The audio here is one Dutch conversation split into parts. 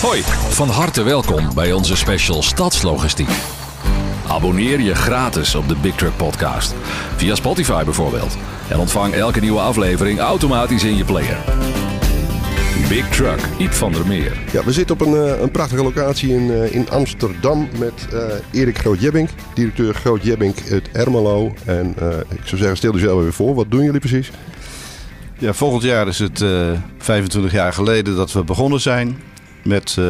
Hoi, van harte welkom bij onze special Stadslogistiek. Abonneer je gratis op de Big Truck Podcast. Via Spotify bijvoorbeeld. En ontvang elke nieuwe aflevering automatisch in je player. Big Truck, Iep van der Meer. Ja, we zitten op een, eh, een prachtige locatie in, eh, in Amsterdam met eh, Erik Groot-Jebbink, directeur Groot-Jebbink uit Ermelo. En eh, ik zou zeggen, stel jezelf weer voor. Wat doen jullie precies? Ja, volgend jaar is het eh 25 jaar geleden dat we begonnen zijn met eh,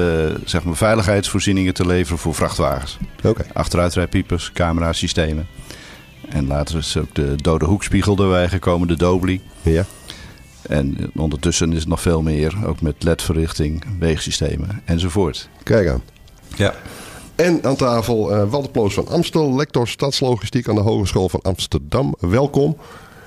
zeg maar veiligheidsvoorzieningen te leveren voor vrachtwagens. Oké. Achteruitrijpiepers, camerasystemen. En later is ook de dode hoekspiegel erbij gekomen, de Dobly. Ja. En ondertussen is het nog veel meer, ook met ledverlichting, weegsystemen enzovoort. Kijk aan. Ja. En aan tafel eh, Walter Ploos van Amstel, lector Stadslogistiek aan de Hogeschool van Amsterdam. Welkom.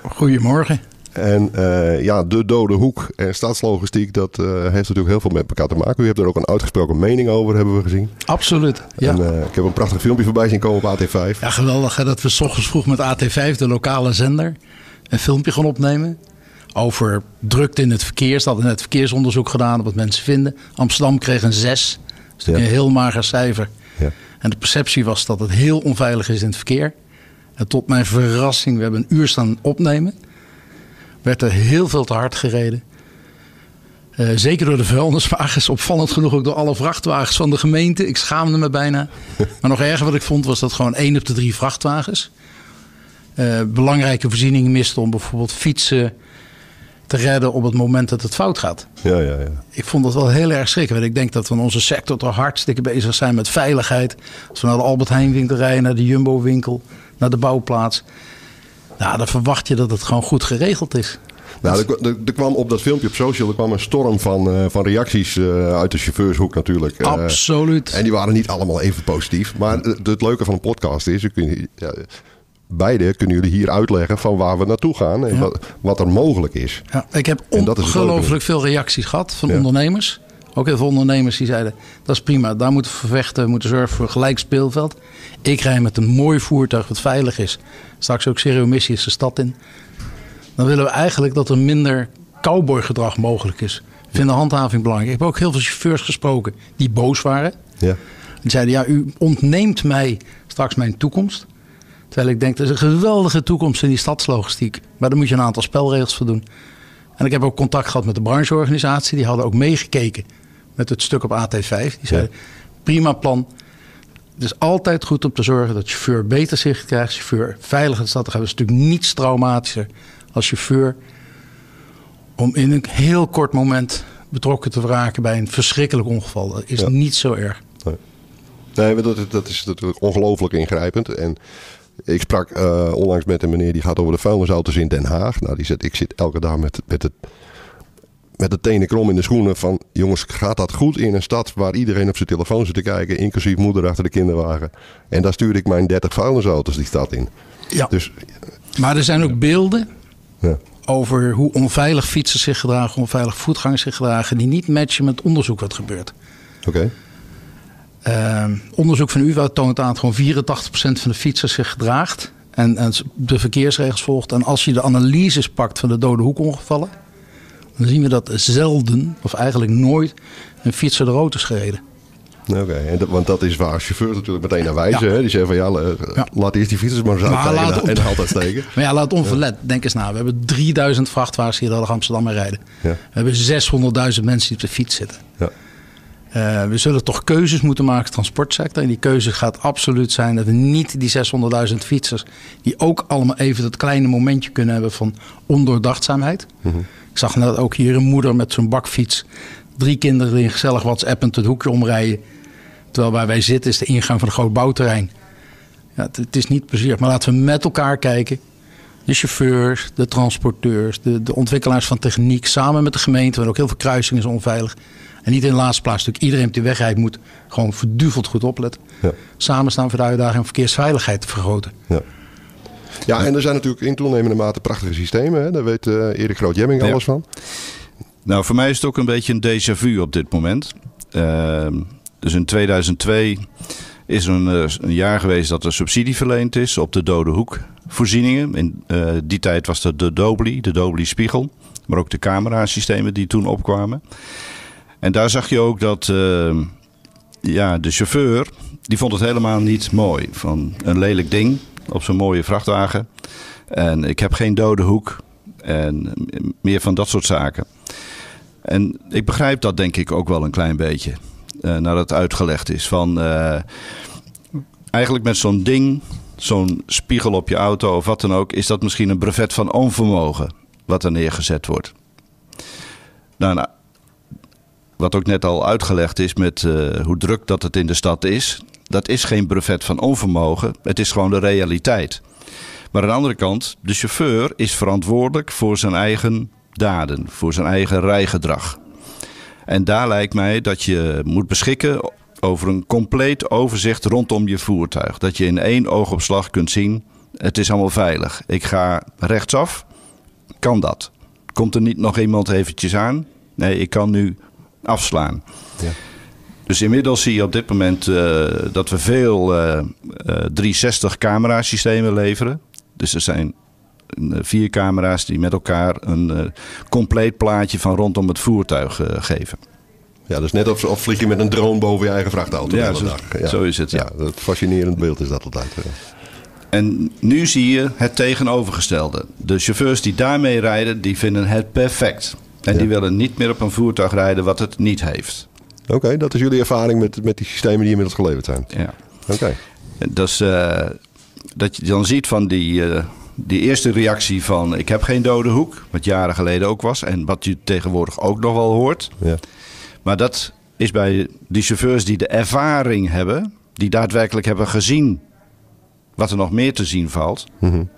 Goedemorgen. En eh, ja, de dode hoek en stadslogistiek, dat eh, heeft natuurlijk heel veel met elkaar te maken. U hebt er ook een uitgesproken mening over, hebben we gezien. Absoluut. Ja. En eh, ik heb een prachtig filmpje voorbij zien komen op AT5. ja, geweldig hè, dat we s ochtends vroeg met AT5, de lokale zender, een filmpje gaan opnemen. Over drukte in het verkeer. Ze hadden net verkeersonderzoek gedaan op wat mensen vinden. Amsterdam kreeg een 6. Dat is natuurlijk Ja. een heel mager cijfer. Ja. En de perceptie was dat het heel onveilig is in het verkeer. En tot mijn verrassing, we hebben een uur staan opnemen. Werd er heel veel te hard gereden. Eh, zeker door de vuilniswagens. Opvallend genoeg ook door alle vrachtwagens van de gemeente. Ik schaamde me bijna. Maar nog erger wat ik vond was dat gewoon één op de drie vrachtwagens... eh, belangrijke voorzieningen misten om bijvoorbeeld fietsen te redden op het moment dat het fout gaat. Ja, ja, ja. Ik vond dat wel heel erg schrikken. Want ik denk dat we in onze sector toch hartstikke bezig zijn met veiligheid. Als we naar de Albert Heijn winkel rijden, naar de Jumbo winkel, naar de bouwplaats. Nou, dan verwacht je dat het gewoon goed geregeld is. Nou, er, er, er kwam op dat filmpje op social er kwam een storm van, eh, van reacties eh, uit de chauffeurshoek natuurlijk. Eh, Absoluut. En die waren niet allemaal even positief. Maar het, leuke van een podcast is, ja, beide kunnen jullie hier uitleggen van waar we naartoe gaan en Ja. wat, wat er mogelijk is. Ja, ik heb ongelooflijk veel reacties gehad van Ja. ondernemers. Ook heel veel ondernemers die zeiden, dat is prima. Daar moeten we vechten, we moeten zorgen voor gelijk speelveld. Ik rij met een mooi voertuig wat veilig is. Straks ook zero-emissies de stad in. Dan willen we eigenlijk dat er minder cowboygedrag mogelijk is. Ik vind de handhaving belangrijk. Ik heb ook heel veel chauffeurs gesproken die boos waren. Ja. Die zeiden, ja, u ontneemt mij straks mijn toekomst. Terwijl ik denk, er is een geweldige toekomst in die stadslogistiek. Maar daar moet je een aantal spelregels voor doen. En ik heb ook contact gehad met de brancheorganisatie. Die hadden ook meegekeken met het stuk op AT5. Die zeiden, prima plan. Het is altijd goed om te zorgen dat chauffeur beter zicht krijgt. Chauffeur veilig in de stad te gaan. Dat is natuurlijk niets traumatischer als chauffeur... om in een heel kort moment betrokken te raken bij een verschrikkelijk ongeval. Dat is Ja. niet zo erg. Nee, maar dat, dat is natuurlijk ongelooflijk ingrijpend. En ik sprak eh, onlangs met een meneer die gaat over de vuilnisauto's in Den Haag. Nou, die zegt, ik zit elke dag met, met, het, met de tenen krom in de schoenen van... jongens, gaat dat goed in een stad waar iedereen op zijn telefoon zit te kijken... inclusief moeder achter de kinderwagen. En daar stuur ik mijn 30 vuilnisauto's die stad in. Ja. Dus Maar er zijn ook beelden ja, over hoe onveilig fietsers zich gedragen, hoe onveilig voetgangers zich gedragen, die niet matchen met onderzoek wat gebeurt. oké. Ehm, onderzoek van UvA toont aan dat gewoon 84% van de fietsers zich gedraagt en, en de verkeersregels volgt. En als je de analyses pakt van de dode hoekongevallen, dan zien we dat zelden, of eigenlijk nooit, een fietser de rood is gereden. Oké, want dat is waar chauffeurs natuurlijk meteen naar wijzen. Ja. Hè? Die zeggen van ja, Ja. laat eerst die fietsers maar eens en, en haal dat steken. Maar ja, laat onverlet. Denk eens na. We hebben 3000 vrachtwagens die door Amsterdam rijden. Ja. We hebben 600.000 mensen die op de fiets zitten. Ja. Eh, we zullen toch keuzes moeten maken, transportsector. En die keuze gaat absoluut zijn dat we niet die 600.000 fietsers... die ook allemaal even dat kleine momentje kunnen hebben van ondoordachtzaamheid. Ik zag net ook hier een moeder met zo'n bakfiets. Drie kinderen die gezellig whatsappend het hoekje omrijden. Terwijl waar wij zitten is de ingang van een groot bouwterrein. Ja, het, het is niet plezierig, maar laten we met elkaar kijken. De chauffeurs, de transporteurs, de, de ontwikkelaars van techniek... samen met de gemeente, want ook heel veel kruisingen is onveilig... En niet in de laatste plaats natuurlijk iedereen op die wegrijdt moet gewoon verduveld goed opletten. Ja. Samen staan voor de uitdaging om verkeersveiligheid te vergroten. Ja. Ja, en er zijn natuurlijk in toenemende mate prachtige systemen. Hè? Daar weet eh, Erik Groot-Jemming alles van. Nou, voor mij is het ook een beetje een déjà vu op dit moment. Ehm, dus in 2002 is er een, eh, een jaar geweest dat er subsidie verleend is op de dode hoek voorzieningen. In eh, die tijd was dat de Dobly, de Dobly spiegel. Maar ook de camerasystemen die toen opkwamen. En daar zag je ook dat uh, ja, de chauffeur, die vond het helemaal niet mooi. Van een lelijk ding op zo'n mooie vrachtwagen. En ik heb geen dode hoek. En meer van dat soort zaken. En ik begrijp dat denk ik ook wel een klein beetje. Uh, nadat het uitgelegd is. Van uh, eigenlijk met zo'n ding, zo'n spiegel op je auto of wat dan ook, is dat misschien een brevet van onvermogen wat er neergezet wordt. Nou, nou wat ook net al uitgelegd is met uh, hoe druk dat het in de stad is, dat is geen brevet van onvermogen, het is gewoon de realiteit. Maar aan de andere kant, de chauffeur is verantwoordelijk voor zijn eigen daden, voor zijn eigen rijgedrag. En daar lijkt mij dat je moet beschikken over een compleet overzicht rondom je voertuig. Dat je in één oogopslag kunt zien: het is allemaal veilig. Ik ga rechtsaf. Kan dat? Komt er niet nog iemand eventjes aan? Nee, ik kan nu afslaan. Ja. Dus inmiddels zie je op dit moment uh, dat we veel uh, uh, 360 camera systemen leveren. Dus er zijn vier camera's die met elkaar een compleet plaatje van rondom het voertuig geven. Ja, dus net of, of vlieg je met een drone boven je eigen vrachtauto ja, zo. Ja. zo is het. Ja. ja, dat fascinerend beeld is dat altijd. En nu zie je het tegenovergestelde. De chauffeurs die daarmee rijden, die vinden het perfect. En ja. die willen niet meer op een voertuig rijden wat het niet heeft. Oké, okay, dat is jullie ervaring met, met die systemen die inmiddels geleverd zijn. Ja. Oké. Okay. Dus uh, dat je dan ziet van die, uh, die eerste reactie van ik heb geen dode hoek, wat jaren geleden ook was. En wat je tegenwoordig ook nog wel hoort. Ja. Maar dat is bij die chauffeurs die de ervaring hebben, die daadwerkelijk hebben gezien wat er nog meer te zien valt. Mm -hmm.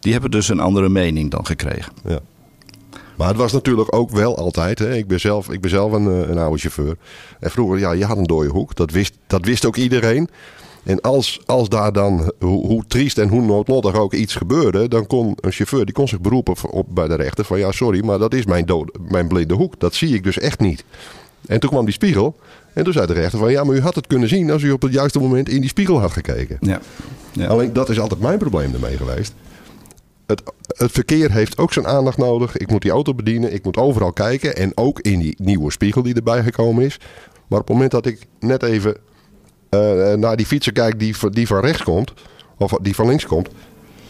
Die hebben dus een andere mening dan gekregen. Ja. Maar het was natuurlijk ook wel altijd. Hè. Ik ben zelf, ik ben zelf een, een oude chauffeur. En vroeger, ja, je had een dode hoek. Dat wist, dat wist ook iedereen. En als, als daar dan, hoe, hoe triest en hoe noodlottig ook iets gebeurde, dan kon een chauffeur die kon zich beroepen op, bij de rechter van ja, sorry, maar dat is mijn, dode, mijn blinde hoek. Dat zie ik dus echt niet. En toen kwam die spiegel. En toen zei de rechter van ja, maar u had het kunnen zien als u op het juiste moment in die spiegel had gekeken. Ja. ja. Alleen dat is altijd mijn probleem ermee geweest. Het, het, verkeer heeft ook zijn aandacht nodig. Ik moet die auto bedienen. Ik moet overal kijken. En ook in die nieuwe spiegel die erbij gekomen is. Maar op het moment dat ik net even uh, naar die fietser kijk die, die van rechts komt. Of die van links komt.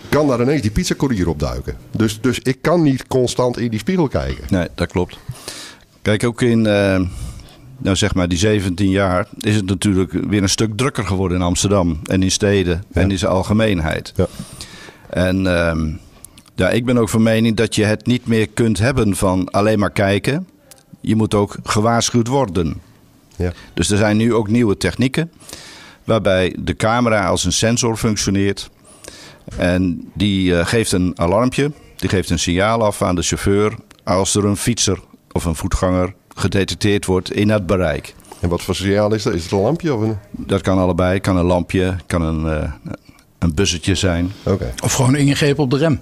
Kan daar ineens die pizzacourier opduiken. Dus, dus ik kan niet constant in die spiegel kijken. Nee, dat klopt. Kijk, ook in... Uh nou zeg maar die 17 jaar, is het natuurlijk weer een stuk drukker geworden in Amsterdam en in steden ja. en in zijn algemeenheid. Ja. En um, ja, ik ben ook van mening dat je het niet meer kunt hebben van alleen maar kijken. Je moet ook gewaarschuwd worden. Ja. Dus er zijn nu ook nieuwe technieken waarbij de camera als een sensor functioneert. En die uh, geeft een alarmpje, die geeft een signaal af aan de chauffeur als er een fietser of een voetganger gedetecteerd wordt in het bereik. En wat voor signaal is dat? Is het een lampje? Of een... Dat kan allebei. Kan een lampje, kan een, uh, een buzzetje zijn. Okay. Of gewoon ingrepen op de rem.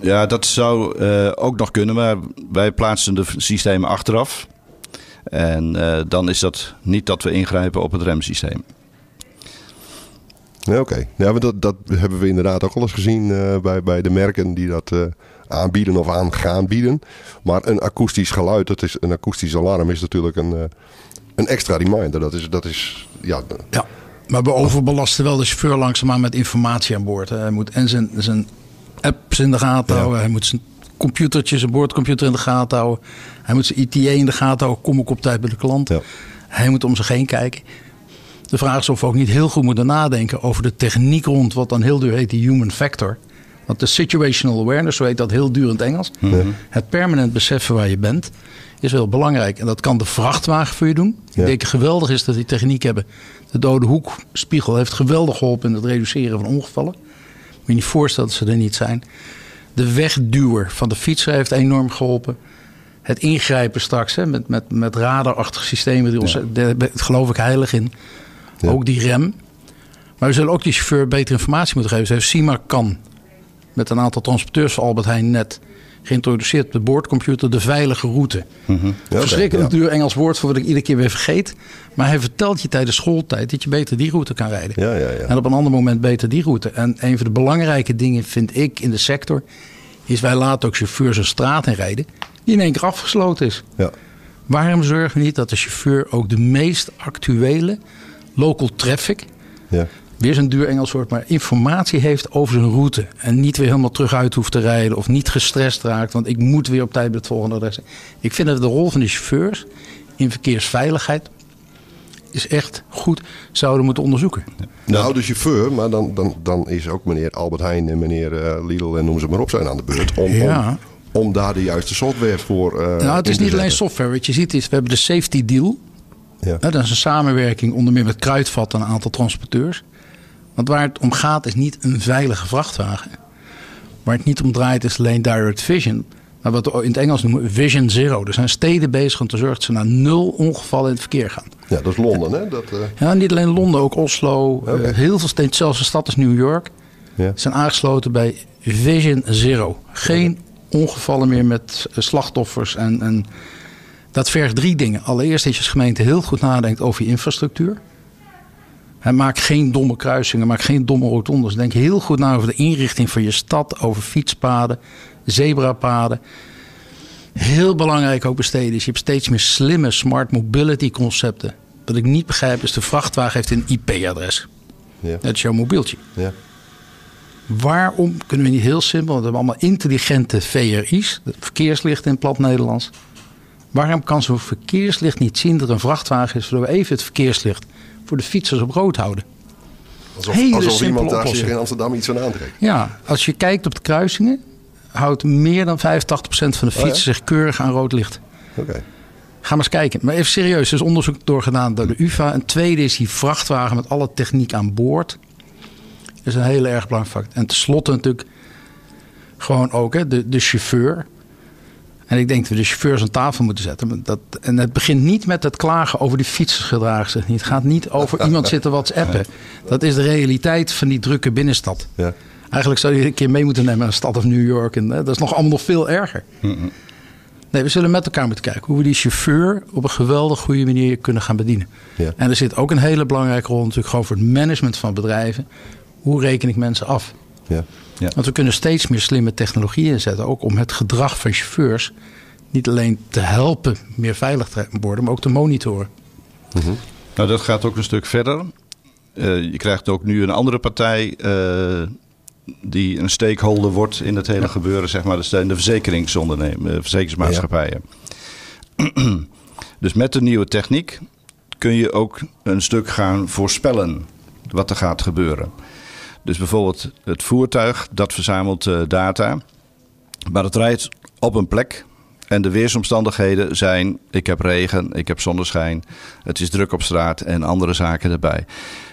Ja, dat zou uh, ook nog kunnen, maar wij plaatsen de systemen achteraf. En uh, dan is dat niet dat we ingrijpen op het remsysteem. Ja, Oké, okay. ja, dat, dat hebben we inderdaad ook al eens gezien uh, bij, bij de merken die dat aanbieden of aan gaan bieden. Maar een akoestisch geluid, dat is, een akoestisch alarm is natuurlijk een, een extra reminder. Dat is, dat is ja, ja. Maar we overbelasten wel de chauffeur langzaamaan met informatie aan boord. Hij moet en zijn, zijn apps in de gaten ja. houden. Hij moet zijn computertje, zijn boordcomputer in de gaten houden. Hij moet zijn ITA in de gaten houden. Kom ik op tijd bij de klant. Ja. Hij moet om zich heen kijken. De vraag is of we ook niet heel goed moeten nadenken over de techniek rond wat dan heel duur heet die human factor. Want de situational awareness, zo heet dat heel duur in het Engels. Mhm. Het permanent beseffen waar je bent, is wel belangrijk. En dat kan de vrachtwagen voor je doen. Ja. Ik denk geweldig is dat die techniek hebben. De dode hoekspiegel heeft geweldig geholpen in het reduceren van ongevallen. Moet je niet voorstellen dat ze er niet zijn. De wegduwer van de fietser heeft enorm geholpen. Het ingrijpen straks hè, met, met, met radarachtige systemen, die ons, Ja. daar geloof ik heilig in. Ja. Ook die rem. Maar we zullen ook die chauffeur betere informatie moeten geven. Dus CIMA kan met een aantal transporteurs van Albert Heijn net geïntroduceerd op de boordcomputer de veilige route. Oké, Verschrikkelijk ja. duur Engels woord voor wat ik iedere keer weer vergeet. Maar hij vertelt je tijdens schooltijd dat je beter die route kan rijden. Ja, ja, ja. En op een ander moment beter die route. En een van de belangrijke dingen vind ik in de sector... is wij laten ook chauffeurs een straat inrijden... die in één keer afgesloten is. Ja. Waarom zorgen we niet dat de chauffeur ook de meest actuele local traffic, Ja. Weer zo'n duur Engels woord, maar informatie heeft over zijn route. En niet weer helemaal terug uit hoeft te rijden of niet gestrest raakt, want ik moet weer op tijd bij het volgende adres. zijn. Ik vind dat de rol van de chauffeurs in verkeersveiligheid is echt goed zouden moeten onderzoeken. Nou, de chauffeur, maar dan, dan, dan is ook meneer Albert Heijn en meneer eh, Lidl en noem ze maar op zijn aan de beurt. Om, Ja. om, om daar de juiste software voor eh nou, het is niet alleen software. Wat je ziet is, we hebben de safety deal. Ja. Nou, dat is een samenwerking onder meer met Kruidvat en een aantal transporteurs. Want waar het om gaat is niet een veilige vrachtwagen. Waar het niet om draait is alleen direct vision. Maar wat we in het Engels noemen vision zero. Er zijn steden bezig om te zorgen dat ze naar nul ongevallen in het verkeer gaan. ja, dat is Londen, hè? Dat, eh, Ja, niet alleen Londen, ook Oslo. Eh, heel veel steden, zelfs een stad als New York. ja. zijn aangesloten bij Vision Zero. Geen ongevallen meer met eh, slachtoffers. En, en dat vergt drie dingen. Allereerst dat je als gemeente heel goed nadenkt over je infrastructuur. En maak geen domme kruisingen, maak geen domme rotondes. Denk heel goed na over de inrichting van je stad, over fietspaden, zebrapaden. Heel belangrijk ook besteden is, je hebt steeds meer slimme smart mobility concepten. Wat ik niet begrijp is, de vrachtwagen heeft een IP-adres. Ja. Dat is jouw mobieltje. Ja. Waarom kunnen we niet heel simpel, want we hebben allemaal intelligente VRI's, verkeerslicht in plat Nederlands. Waarom kan zo'n verkeerslicht niet zien dat er een vrachtwagen is, waardoor we even het verkeerslicht voor de fietsers op rood houden? Alsof, Hele alsof iemand daar zich in Amsterdam iets aan aantrekt. Ja, als je kijkt op de kruisingen, houdt meer dan 85% van de Oh ja? fietsers zich keurig aan rood licht. Oké. Ga maar eens kijken. Maar even serieus, er is onderzoek doorgedaan door de UvA. Een tweede is die vrachtwagen met alle techniek aan boord. Dat is een heel erg belangrijk factor. En tenslotte natuurlijk gewoon ook hè, de, de chauffeur. En ik denk dat we de chauffeurs aan tafel moeten zetten. Dat, en het begint niet met het klagen over die fietsers gedragen zich niet. Het gaat niet over iemand zitten whatsappen. Dat is de realiteit van die drukke binnenstad. Ja. Eigenlijk zou je een keer mee moeten nemen naar de stad of New York. En, hè, dat is nog allemaal nog veel erger. Nee, we zullen met elkaar moeten kijken hoe we die chauffeur op een geweldig goede manier kunnen gaan bedienen. Ja. En er zit ook een hele belangrijke rol natuurlijk gewoon voor het management van bedrijven. Hoe reken ik mensen af? Ja. Want we kunnen steeds meer slimme technologieën inzetten, ook om het gedrag van chauffeurs niet alleen te helpen meer veilig te worden, maar ook te monitoren. Nou, dat gaat ook een stuk verder. Eh, je krijgt ook nu een andere partij eh, die een stakeholder wordt in het hele gebeuren, zeg maar. Dat zijn de verzekeringsondernemers, eh, verzekeringsmaatschappijen. dus met de nieuwe techniek kun je ook een stuk gaan voorspellen wat er gaat gebeuren. Dus bijvoorbeeld het voertuig, dat verzamelt eh, data. Maar het rijdt op een plek. En de weersomstandigheden zijn: ik heb regen, ik heb zonneschijn, het is druk op straat en andere zaken erbij.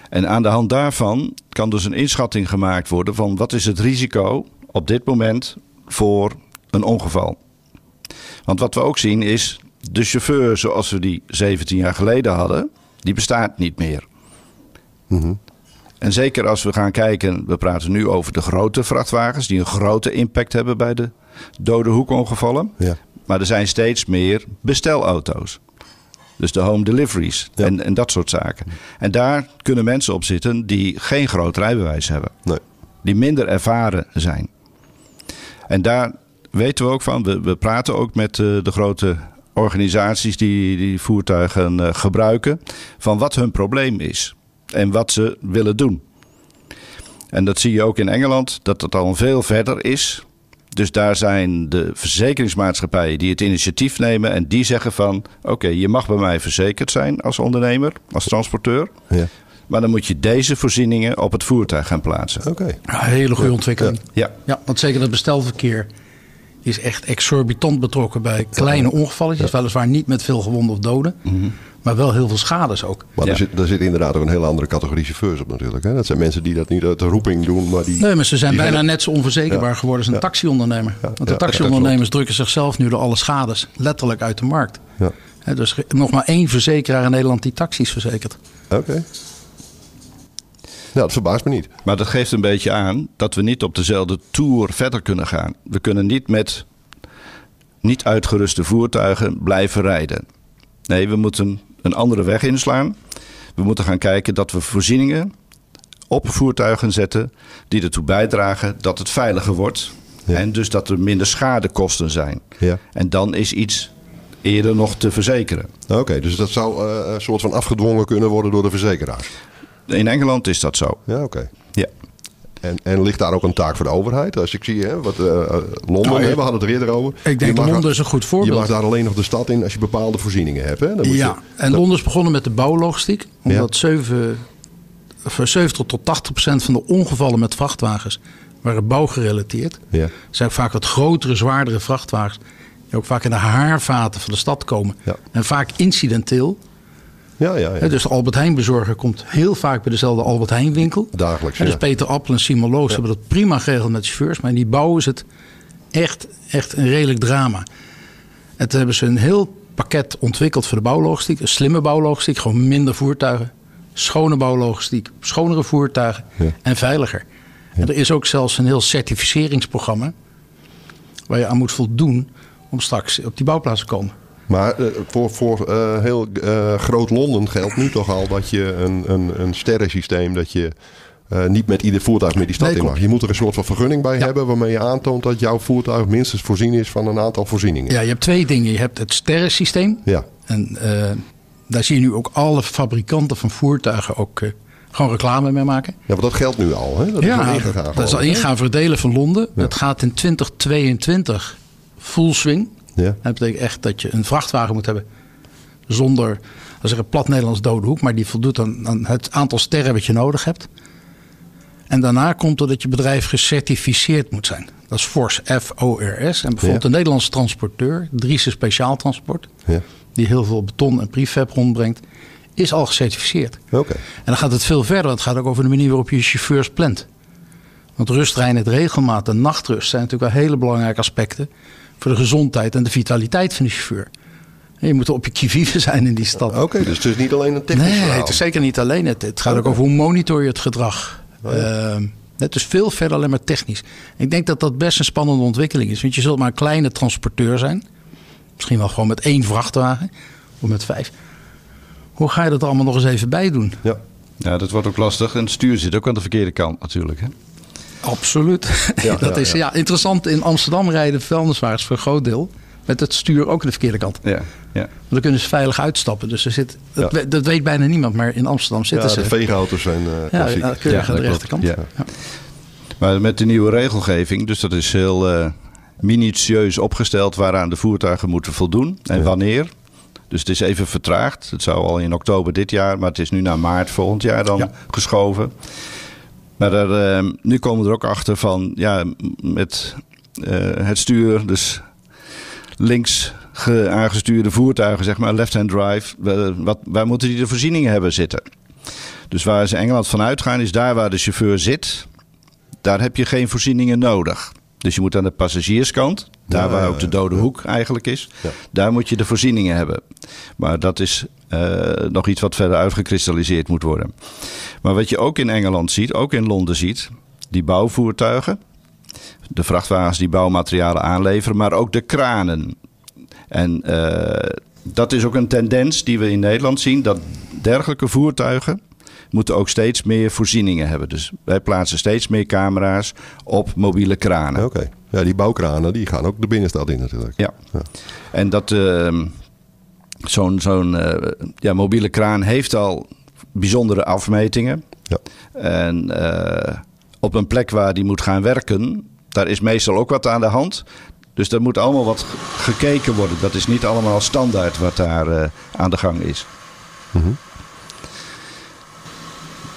En aan de hand daarvan kan dus een inschatting gemaakt worden van wat is het risico op dit moment voor een ongeval. Want wat we ook zien is, de chauffeur zoals we die 17 jaar geleden hadden, die bestaat niet meer. En zeker als we gaan kijken, we praten nu over de grote vrachtwagens die een grote impact hebben bij de dode hoekongevallen. Ja. Maar er zijn steeds meer bestelauto's. Dus de home deliveries Ja. en, en dat soort zaken. En daar kunnen mensen op zitten die geen groot rijbewijs hebben. Nee. Die minder ervaren zijn. En daar weten we ook van. We, we praten ook met eh, de grote organisaties die die voertuigen eh, gebruiken. Van wat hun probleem is. En wat ze willen doen. En dat zie je ook in Engeland. Dat het al veel verder is. Dus daar zijn de verzekeringsmaatschappijen die het initiatief nemen. En die zeggen van oké, je mag bij mij verzekerd zijn als ondernemer, als transporteur. Ja. Maar dan moet je deze voorzieningen op het voertuig gaan plaatsen. Oké. Ja, hele goede ontwikkeling. Ja. Ja, want zeker het bestelverkeer is echt exorbitant betrokken bij kleine ongevalletjes. Weliswaar niet met veel gewonden of doden, maar wel heel veel schades ook. Maar Ja. er, zit, er zit inderdaad ook een hele andere categorie chauffeurs op natuurlijk. Hè? Dat zijn mensen die dat niet uit de roeping doen, maar die... Nee, maar ze zijn bijna zijn- net zo onverzekerbaar Ja. geworden als een Ja. taxiondernemer. Want de Ja, taxiondernemers drukken zichzelf nu door alle schades letterlijk uit de markt. Ja. Hè, dus nog maar één verzekeraar in Nederland die taxis verzekert. Oké. Ja, dat verbaast me niet. Maar dat geeft een beetje aan dat we niet op dezelfde tour verder kunnen gaan. We kunnen niet met niet uitgeruste voertuigen blijven rijden. Nee, we moeten een andere weg inslaan. We moeten gaan kijken dat we voorzieningen op voertuigen zetten die ertoe bijdragen dat het veiliger wordt. Ja. En dus dat er minder schadekosten zijn. Ja. En dan is iets eerder nog te verzekeren. Oké, dus dat zou eh, een soort van afgedwongen kunnen worden door de verzekeraar. In Engeland is dat zo. Ja, oké. Ja. En, en ligt daar ook een taak voor de overheid? Als ik zie, hè, wat, eh, eh, Londen, Nou, hè, ik- we hadden het er eerder over. Ik Je denk dat Londen is een goed Je voorbeeld. mag daar alleen nog de stad in als je bepaalde voorzieningen hebt. Hè? Dan moet Ja, je, en Londen is begonnen met de bouwlogistiek. Omdat 7, of 70 tot 80 procent van de ongevallen met vrachtwagens waren bouwgerelateerd. Ja. Zijn vaak wat grotere, zwaardere vrachtwagens. Die ook vaak in de haarvaten van de stad komen. Ja. En vaak incidenteel. Ja, ja, ja. Dus de Albert Heijn bezorger komt heel vaak bij dezelfde Albert Heijn winkel. Dagelijks, dus. Peter Appel en Simon Loos hebben dat prima geregeld met chauffeurs. Maar in die bouw is het echt, echt een redelijk drama. En toen hebben ze een heel pakket ontwikkeld voor de bouwlogistiek. Een slimme bouwlogistiek, gewoon minder voertuigen. Schone bouwlogistiek, schonere voertuigen en veiliger. En er is ook zelfs een heel certificeringsprogramma... waar je aan moet voldoen om straks op die bouwplaats te komen. Maar eh, voor, voor eh, heel eh, groot Londen geldt nu toch al dat je een, een, een sterrensysteem... dat je niet met ieder voertuig meer die stad Nee, in mag. Je moet er een soort van vergunning bij hebben... waarmee je aantoont dat jouw voertuig minstens voorzien is van een aantal voorzieningen. Ja, je hebt twee dingen. Je hebt het sterrensysteem. Ja. En daar zie je nu ook alle fabrikanten van voertuigen ook gewoon reclame mee maken. Ja, want dat geldt nu al. Hè? Dat is al Ja, ingegaan. dat is al ingaan voor delen van Londen. Het gaat in 2022 full swing. Ja. Dat betekent echt dat je een vrachtwagen moet hebben zonder, als ik een plat Nederlands dode hoek, maar die voldoet aan, aan het aantal sterren wat je nodig hebt. En daarna komt er dat je bedrijf gecertificeerd moet zijn. Dat is FORS, F-O-R-S. En bijvoorbeeld Ja. de Nederlandse transporteur, Driessen Speciaal Transport, Ja. die heel veel beton en prefab rondbrengt, is al gecertificeerd. Oké. En dan gaat het veel verder. Het gaat ook over de manier waarop je chauffeurs plant. Want rustreinheid, regelmaat en nachtrust zijn natuurlijk wel hele belangrijke aspecten voor de gezondheid en de vitaliteit van de chauffeur. En je moet op je kivive zijn in die stad. Oké, dus het is niet alleen een technisch nee, verhaal. het is zeker niet alleen. Het, het gaat ook over hoe monitor je het gedrag. Oh ja. Ehm, het is veel verder alleen maar technisch. Ik denk dat dat best een spannende ontwikkeling is. Want je zult maar een kleine transporteur zijn. Misschien wel gewoon met één vrachtwagen. Of met vijf. Hoe ga je dat allemaal nog eens even bij doen? Ja. Ja, dat wordt ook lastig. En het stuur zit ook aan de verkeerde kant natuurlijk. Hè? Absoluut. Ja, dat ja, is ja. ja. interessant. In Amsterdam rijden vuilniswagens voor een groot deel met het stuur ook aan de verkeerde kant. Ja, ja. Want dan kunnen ze veilig uitstappen. Dus er zit, dat, Ja. we- dat weet bijna niemand, maar in Amsterdam ja, zitten de ze. veegauto's zijn eh Ja, klassiek. ja, keurig Ja, aan de rechterkant. Ja. Maar met de nieuwe regelgeving, dus dat is heel eh, minutieus opgesteld waaraan de voertuigen moeten voldoen en Ja. wanneer. Dus het is even vertraagd. Het zou al in oktober dit jaar, maar het is nu naar maart volgend jaar dan Ja. geschoven. Maar er, eh, nu komen we er ook achter van, ja, met eh, het stuur, dus links ge- aangestuurde voertuigen, zeg maar, left-hand drive, wat, waar moeten die de voorzieningen hebben zitten? Dus waar ze Engeland van uitgaan, is daar waar de chauffeur zit, daar heb je geen voorzieningen nodig. Dus je moet aan de passagierskant, daar waar ook de dode hoek eigenlijk is, daar moet je de voorzieningen hebben. Maar dat is eh, nog iets wat verder uitgekristalliseerd moet worden. Maar wat je ook in Engeland ziet, ook in Londen ziet, die bouwvoertuigen, de vrachtwagens die bouwmaterialen aanleveren, maar ook de kranen. En eh, dat is ook een tendens die we in Nederland zien, dat dergelijke voertuigen moeten ook steeds meer voorzieningen hebben. Dus wij plaatsen steeds meer camera's op mobiele kranen. Oké. Ja, die bouwkranen die gaan ook de binnenstad in natuurlijk. Ja. Ja. En dat ehm, zo'n zo'n eh, ja, mobiele kraan heeft al bijzondere afmetingen. Ja. En eh, op een plek waar die moet gaan werken, daar is meestal ook wat aan de hand. Dus er moet allemaal wat ge- gekeken worden. Dat is niet allemaal standaard wat daar eh, aan de gang is. Mhm.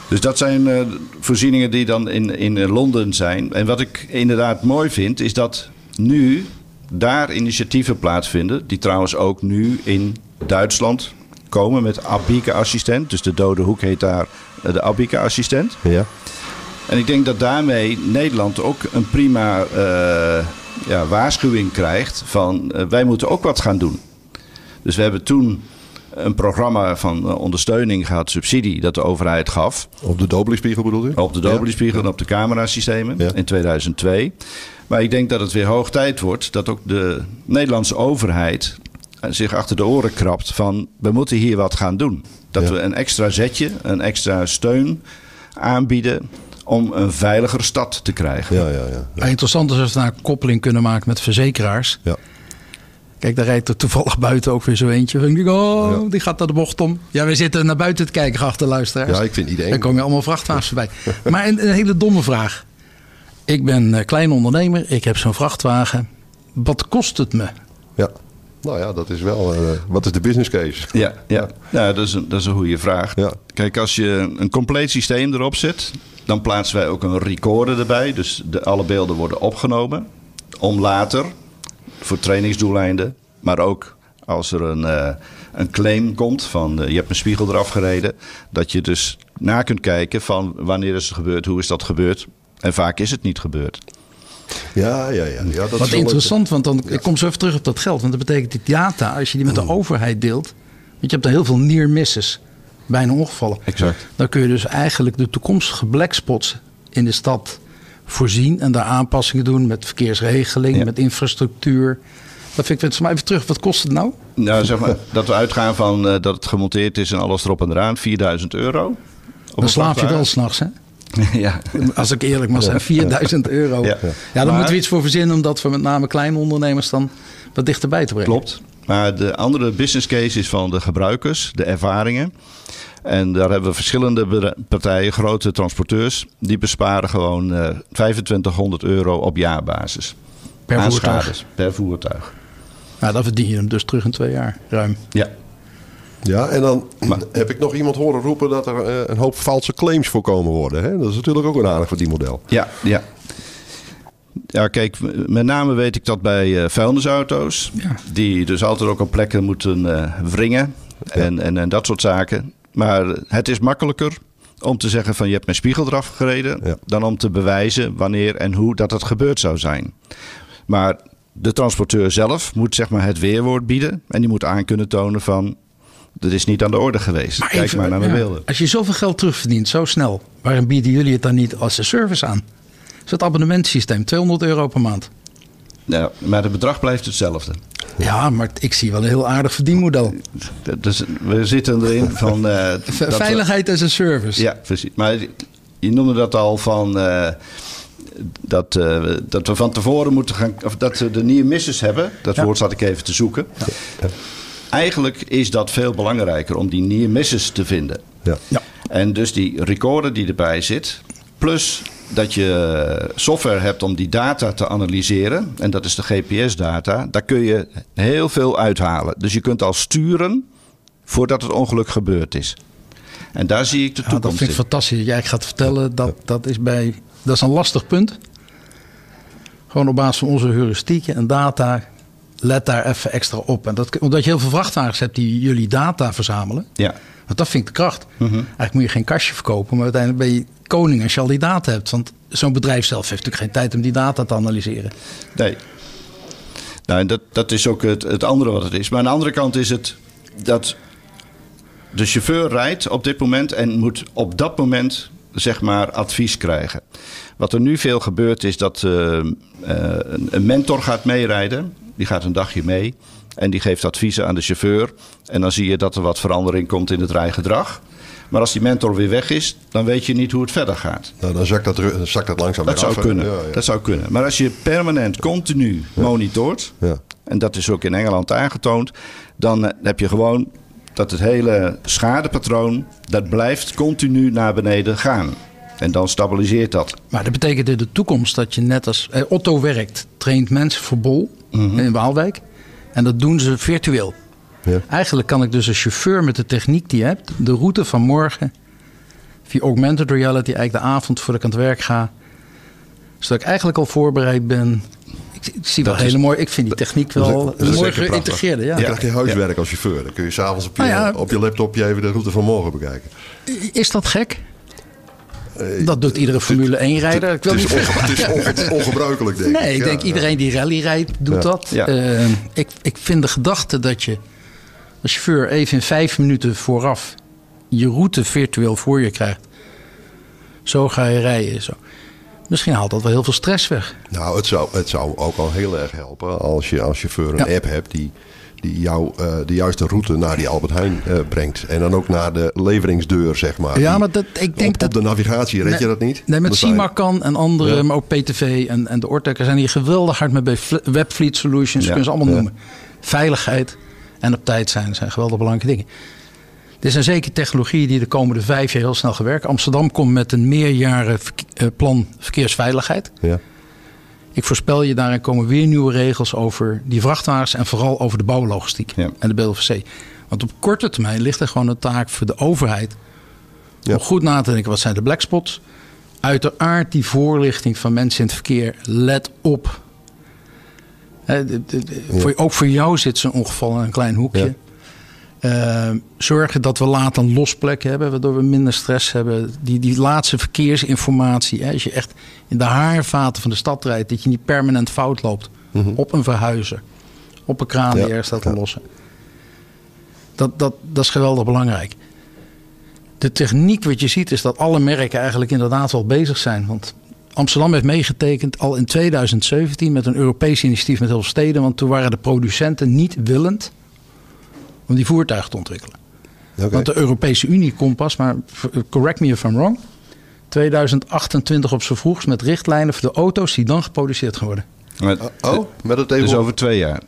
Dus dat zijn eh, voorzieningen die dan in, in eh, Londen zijn. En wat ik inderdaad mooi vind, is dat nu daar initiatieven plaatsvinden. Die trouwens ook nu in Duitsland komen met Abike-assistent. Dus de dode hoek heet daar eh, de Abike-assistent. Ja. En ik denk dat daarmee Nederland ook een prima ja, waarschuwing krijgt van wij moeten ook wat gaan doen. Dus we hebben toen een programma van eh, ondersteuning gehad, subsidie, dat de overheid gaf. Op de Dobelspiegel bedoel je? Op de Dobley-spiegel en op de camerasystemen Ja. in 2002. Maar ik denk dat het weer hoog tijd wordt dat ook de Nederlandse overheid eh, zich achter de oren krabt van we moeten hier wat gaan doen. Dat Ja. we een extra zetje, een extra steun aanbieden om een veiliger stad te krijgen. Ja, ja, ja. interessant is als we daar een koppeling kunnen maken met verzekeraars. ja. Kijk, daar rijdt er toevallig buiten ook weer zo eentje. Ik denk, oh, Ja. die gaat naar de bocht om. Ja, we zitten naar buiten te kijken, geachte luisteraars. Ja, ik vind iedereen. Dan komen allemaal vrachtwagens voorbij. Maar een, een hele domme vraag. Ik ben eh, klein ondernemer. Ik heb zo'n vrachtwagen. Wat kost het me? Ja. Nou ja, dat is wel. eh, wat is de business case? Ja, ja. ja dat, is een, dat is een goede vraag. Ja. Kijk, als je een compleet systeem erop zet, dan plaatsen wij ook een recorder erbij. Dus de, alle beelden worden opgenomen. Om later, voor trainingsdoeleinden, maar ook als er een, eh, een claim komt van eh, je hebt mijn spiegel eraf gereden. Dat je dus na kunt kijken van wanneer is het gebeurd, hoe is dat gebeurd. En vaak is het niet gebeurd. Ja, ja, ja. ja dat Wat is interessant, want dan, ik kom zo even terug op dat geld. Want dat betekent die data, als je die met de overheid deelt. Want je hebt er heel veel near misses, bijna ongevallen. Exact. Dan kun je dus eigenlijk de toekomstige blackspots in de stad voorzien. En daar aanpassingen doen met verkeersregeling, Ja. met infrastructuur. Dat vind ik, maar even terug, wat kost het nou? Nou, zeg maar dat we uitgaan van eh, dat het gemonteerd is en alles erop en eraan, 4000 euro. Dan slaap je wel s'nachts, hè? ja. Als ik eerlijk mag zijn, 4000 euro. Ja, Ja. dan Maar- moeten we iets voor verzinnen om dat voor met name kleine ondernemers dan wat dichterbij te brengen. Klopt. Maar de andere business case is van de gebruikers, de ervaringen. En daar hebben we verschillende partijen, grote transporteurs, die besparen gewoon eh 2500 euro op jaarbasis. Per voertuig. per voertuig. Nou, dan verdien je hem dus terug in twee jaar, ruim. Ja. Ja, en dan heb ik nog iemand horen roepen dat er eh, een hoop valse claims voorkomen worden. Hè? Dat is natuurlijk ook een aardig voor die model. Ja, ja. Ja, kijk, met name weet ik dat bij eh, vuilnisauto's, Ja. die dus altijd ook op plekken moeten eh, wringen en, en, en dat soort zaken. Maar het is makkelijker om te zeggen van je hebt mijn spiegel eraf gereden, Ja. dan om te bewijzen wanneer en hoe dat het gebeurd zou zijn. Maar de transporteur zelf moet zeg maar het weerwoord bieden en die moet aan kunnen tonen van dat is niet aan de orde geweest. Kijk even, maar naar mijn ja, beelden. Als je zoveel geld terugverdient, zo snel, waarom bieden jullie het dan niet als een service aan? Dat is het abonnementsysteem, 200 euro per maand. Ja, maar het bedrag blijft hetzelfde. Ja, maar ik zie wel een heel aardig verdienmodel. Dus we zitten erin van. eh, V- dat we- Veiligheid as a service. ja, precies. Maar je noemde dat al van. eh, dat, eh, dat we van tevoren moeten gaan. Of dat we de near misses hebben. Dat Ja. woord zat ik even te zoeken. Eigenlijk is dat veel belangrijker om die near misses te vinden. Ja. Ja. En dus die recorder die erbij zit. Plus dat je software hebt om die data te analyseren. En dat is de GPS-data. Daar kun je heel veel uithalen. Dus je kunt al sturen voordat het ongeluk gebeurd is. En daar zie ik de Ja, dat toekomst vind ik in. fantastisch. Jij gaat vertellen dat dat is bij. Dat is een lastig punt. Gewoon op basis van onze heuristieken en data. Let daar even extra op. En dat, omdat je heel veel vrachtwagens hebt die jullie data verzamelen. Ja. Want dat vind ik de kracht. Mhm. Eigenlijk moet je geen kastje verkopen, maar uiteindelijk ben je koning als je al die data hebt. Want zo'n bedrijf zelf heeft natuurlijk geen tijd om die data te analyseren. Nee. Nou, en dat, dat is ook het, het andere wat het is. Maar aan de andere kant is het dat de chauffeur rijdt op dit moment en moet op dat moment zeg maar advies krijgen. Wat er nu veel gebeurt is dat eh, eh, een- een mentor gaat meerijden. Die gaat een dagje mee en die geeft adviezen aan de chauffeur. En dan zie je dat er wat verandering komt in het rijgedrag. Maar als die mentor weer weg is, dan weet je niet hoe het verder gaat. Nou, dan zakt dat, zakt dat langzaam Dat weer zou af, kunnen. Ja, ja. Dat zou kunnen. Maar als je permanent, continu monitort, Ja. en dat is ook in Engeland aangetoond, dan eh, heb je gewoon dat het hele schadepatroon, dat blijft continu naar beneden gaan. En dan stabiliseert dat. Maar dat betekent in de toekomst dat je net als eh, Otto werkt, traint mensen voor Bol in Waalwijk. En dat doen ze virtueel. Ja. Eigenlijk kan ik dus als chauffeur met de techniek die je hebt, de route van morgen via augmented reality, eigenlijk de avond voordat ik aan het werk ga, zodat ik eigenlijk al voorbereid ben. Ik, ik zie wel Dat is- hele mooi. Ik vind die techniek dat wel dat mooi geïntegreerde. Ja. Dan krijg je huiswerk als chauffeur. Dan kun je s'avonds op, je- Nou ja. op je laptopje even de route van morgen bekijken. Is dat gek? Dat doet iedere Formule 1-rijder. Ik wil Het is, onge- het is onge- ongebruikelijk, denk ik. Nee, ik Ja, denk ja. iedereen die rally rijdt, doet Ja. dat. Ja. Eh, ik, ik vind de gedachte dat je als chauffeur even in vijf minuten vooraf je route virtueel voor je krijgt. Zo ga je rijden. Zo. Misschien haalt dat wel heel veel stress weg. Nou, het zou, het zou ook al heel erg helpen als je als chauffeur een Ja. app hebt die, die jou eh, de juiste route naar die Albert Heijn eh, brengt. En dan ook naar de leveringsdeur, zeg maar. Ja, maar dat, ik denk op, dat... op de navigatie red je dat niet? Nee, met kan en andere, Ja. maar ook PTV en, en de Ortekker zijn hier geweldig hard mee bij Fl- Webfleet Solutions, Ja. kunnen ze allemaal noemen. veiligheid en op tijd zijn zijn geweldig belangrijke dingen. Dit zijn zeker technologieën die de komende vijf jaar heel snel gaan werken. Amsterdam komt met een meerjaren eh, plan verkeersveiligheid. Ja. Ik voorspel je, daarin komen weer nieuwe regels over die vrachtwagens en vooral over de bouwlogistiek Ja. en de BLVC. Want op korte termijn ligt er gewoon een taak voor de overheid Ja. om goed na te denken wat zijn de blackspots. Uiteraard die voorlichting van mensen in het verkeer. Let op. Hè, de- de- de- voor, ook voor jou zit zo'n ongeval in een klein hoekje. Eh, zorgen dat we later een losplek hebben, waardoor we minder stress hebben. Die, die laatste verkeersinformatie. Hè, als je echt in de haarvaten van de stad rijdt, dat je niet permanent fout loopt. Op een verhuizer, op een kraan die Ja, ergens staat te ja. lossen. Dat, dat, dat is geweldig belangrijk. De techniek wat je ziet is dat alle merken eigenlijk inderdaad wel bezig zijn. Want Amsterdam heeft meegetekend al in 2017 met een Europees initiatief met heel veel steden. Want toen waren de producenten niet willend om die voertuigen te ontwikkelen. Oké. Want de Europese Unie komt pas, maar correct me if I'm wrong, 2028 op z'n vroegst met richtlijnen voor de auto's die dan geproduceerd gaan worden. Met, Oh, met het dus even... over twee jaar.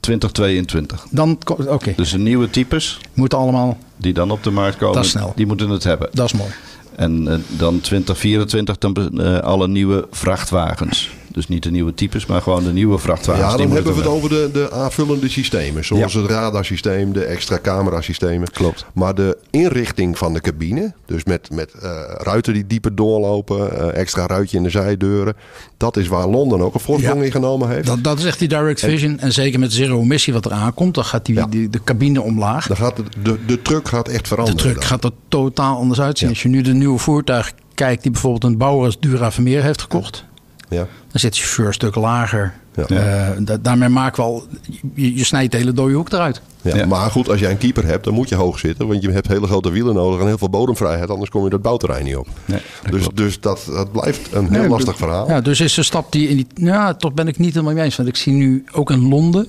2022. Dan, oké, Dus de nieuwe types moeten allemaal, die dan op de markt komen, Dat is snel. die moeten het hebben. dat is mooi. En eh, dan 2024 dan eh, alle nieuwe vrachtwagens. Dus niet de nieuwe types, maar gewoon de nieuwe vrachtwagens. Ja, dan hebben we het er- over de, de aanvullende systemen. Zoals Ja. het radarsysteem, de extra camerasystemen. Klopt. Maar de inrichting van de cabine, dus met, met eh, ruiten die dieper doorlopen, eh, extra ruitje in de zijdeuren. Dat is waar Londen ook een voorsprong Ja. in genomen heeft. Dat, dat is echt die direct vision. En zeker met zero emissie wat er aankomt, dan gaat die, Ja. die, de cabine omlaag. Dan gaat de, de, de truck gaat echt De veranderen. truck dan. gaat er totaal anders uitzien. Ja. Als je nu de nieuwe voertuig kijkt die bijvoorbeeld een bouwer als Dura Vermeer heeft gekocht. Ja. Dan zit de chauffeur een stuk lager. Ja. Eh, da- daarmee maken we al, je, je snijdt de hele dode hoek eruit. Ja, Ja. Maar goed, als jij een keeper hebt, dan moet je hoog zitten. Want je hebt hele grote wielen nodig en heel veel bodemvrijheid. Anders kom je dat bouwterrein niet op. Nee, dat dus klopt. dus dat, dat blijft een heel Nee, lastig verhaal. Ja, dus is een stap die in die. Ja, toch ben ik niet helemaal mee eens. Want ik zie nu ook in Londen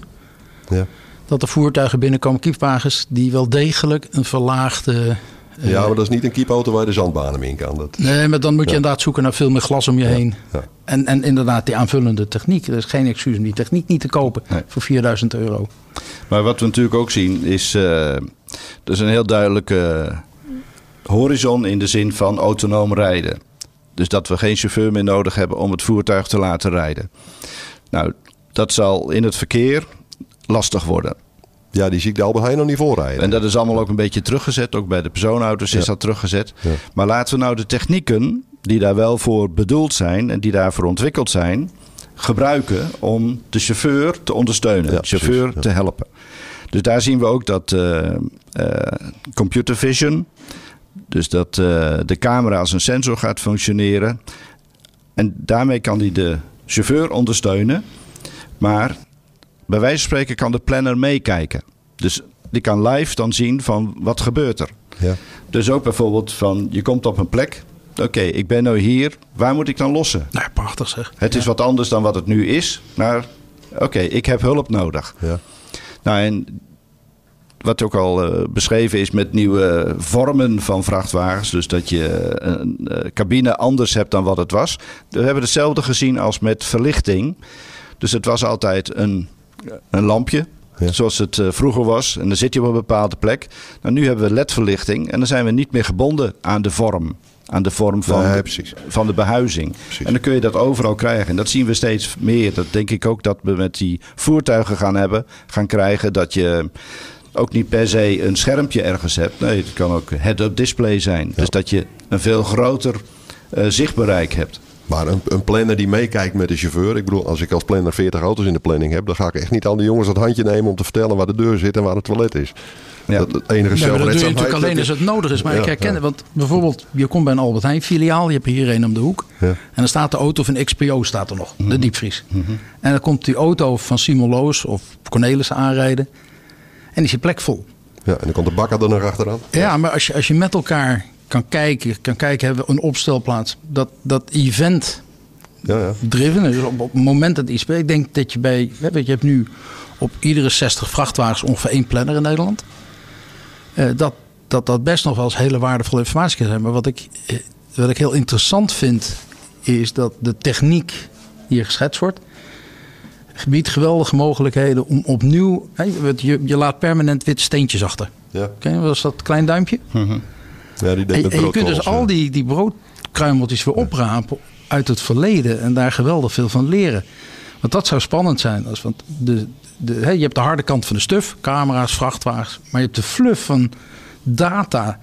Ja. dat er voertuigen binnenkomen, kiepwagens, die wel degelijk een verlaagde. Eh, Ja, maar dat is niet een keepauto waar je de zandbanen mee in kan. Dat, Nee, maar dan moet je inderdaad zoeken naar veel meer glas om je heen. ja. En, en inderdaad die aanvullende techniek. Er is geen excuus om die techniek niet te kopen Nee. voor 4000 euro. Maar wat we natuurlijk ook zien is... eh, er is een heel duidelijke horizon in de zin van autonoom rijden. Dus dat we geen chauffeur meer nodig hebben om het voertuig te laten rijden. Nou, dat zal in het verkeer lastig worden. Ja, die zie ik de Albert Heijn nog niet voorrijden. En dat is allemaal ook een beetje teruggezet. Ook bij de personenauto's is Ja. dat teruggezet. Ja. Maar laten we nou de technieken die daar wel voor bedoeld zijn en die daarvoor ontwikkeld zijn, gebruiken om de chauffeur te ondersteunen, Ja, de chauffeur precies, te helpen. Dus daar zien we ook dat eh, computer vision, dus dat eh, de camera als een sensor gaat functioneren. En daarmee kan die de chauffeur ondersteunen. Maar bij wijze van spreken kan de planner meekijken. Dus die kan live dan zien van wat gebeurt er. Ja. Dus ook bijvoorbeeld van je komt op een plek. Oké, ik ben nu hier. Waar moet ik dan lossen? Nou, prachtig zeg. Het is wat anders dan wat het nu is. Maar oké, ik heb hulp nodig. Ja. Nou, en wat ook al eh, beschreven is met nieuwe vormen van vrachtwagens. Dus dat je een eh, cabine anders hebt dan wat het was. We hebben hetzelfde gezien als met verlichting. Dus het was altijd een, een lampje. Ja. Zoals het eh, vroeger was. En dan zit je op een bepaalde plek. Nou, nu hebben we LED-verlichting. En dan zijn we niet meer gebonden aan de vorm. Aan de vorm van, de, van de behuizing. Precies. En dan kun je dat overal krijgen. En dat zien we steeds meer. Dat denk ik ook dat we met die voertuigen gaan hebben. Gaan krijgen dat je ook niet per se een schermpje ergens hebt. Nee, het kan ook head-up display zijn. Dus dat je een veel groter eh, zichtbereik hebt. Maar een, een planner die meekijkt met de chauffeur. Ik bedoel, als ik als planner 40 auto's in de planning heb, dan ga ik echt niet aan de jongens dat handje nemen om te vertellen waar de deur zit en waar het toilet is. Ja. Dat het enige Ja, maar dat doe je natuurlijk alleen als het nodig is. Maar Ja, ik herken ja. het. Want bijvoorbeeld, je komt bij een Albert Heijn filiaal. Je hebt er hier een om de hoek. Ja. En dan staat de auto van XPO staat er nog. Mhm. De diepvries. En dan komt die auto van Simon Loos of Cornelis aanrijden. En is je plek vol. Ja, en dan komt de bakker er nog achteraan. Ja, maar als je, als je met elkaar kan kijken, kan kijken, hebben we een opstelplaats. Dat, dat event Ja, ja. driven, dus op, op het moment dat iets speelt. Ik denk dat je bij, weet je, je hebt nu op iedere 60 vrachtwagens ongeveer één planner in Nederland. Eh, dat, dat dat best nog wel eens hele waardevolle informatie kan zijn. Maar wat ik, eh, wat ik heel interessant vind, is dat de techniek die hier geschetst wordt, biedt geweldige mogelijkheden om opnieuw... hè, je, je laat permanent wit steentjes achter. Ja, Ken je wel eens dat klein duimpje? Ja die En, deed met en je kunt dus al die, die broodkruimeltjes weer oprapen uit het verleden en daar geweldig veel van leren. Want dat zou spannend zijn. Als, want de, de, je hebt de harde kant van de stuf, camera's, vrachtwagens. Maar je hebt de fluff van data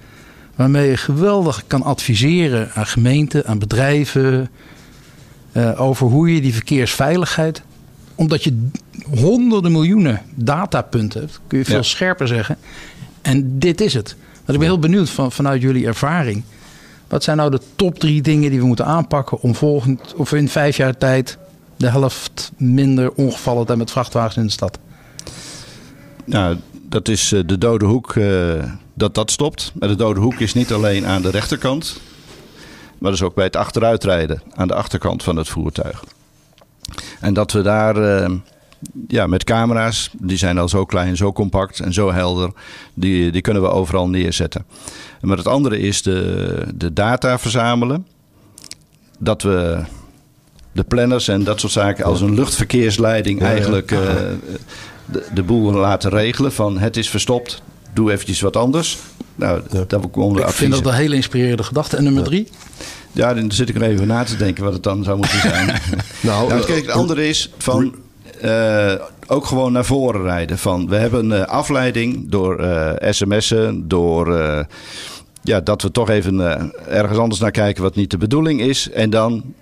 waarmee je geweldig kan adviseren aan gemeenten, aan bedrijven. eh, over hoe je die verkeersveiligheid. Omdat je honderden miljoenen datapunten hebt, kun je veel Ja. scherper zeggen. En dit is het. Want ik ben heel benieuwd van, vanuit jullie ervaring. Wat zijn nou de top drie dingen die we moeten aanpakken om volgend of in vijf jaar tijd de helft minder ongevallen te hebben met vrachtwagens in de stad? Nou, dat is eh, de dode hoek, eh, dat dat stopt. Maar de dode hoek is niet alleen aan de rechterkant, maar dus ook bij het achteruitrijden aan de achterkant van het voertuig. En dat we daar eh, ja, met camera's, die zijn al zo klein, zo compact en zo helder, die, die kunnen we overal neerzetten. Maar het andere is de, de data verzamelen. Dat we de planners en dat soort zaken als een luchtverkeersleiding eigenlijk eh, de, de boel laten regelen. Van het is verstopt, doe eventjes wat anders. Nou, Ja. de Ik vind dat een hele inspirerende gedachte. En nummer drie? Ja, dan zit ik er even na te denken wat het dan zou moeten zijn. Nou, Nou, eh, kijk, het andere is van eh, ook gewoon naar voren rijden. Van, we hebben een afleiding door eh, sms'en, door eh, ja, dat we toch even eh, ergens anders naar kijken wat niet de bedoeling is. En dan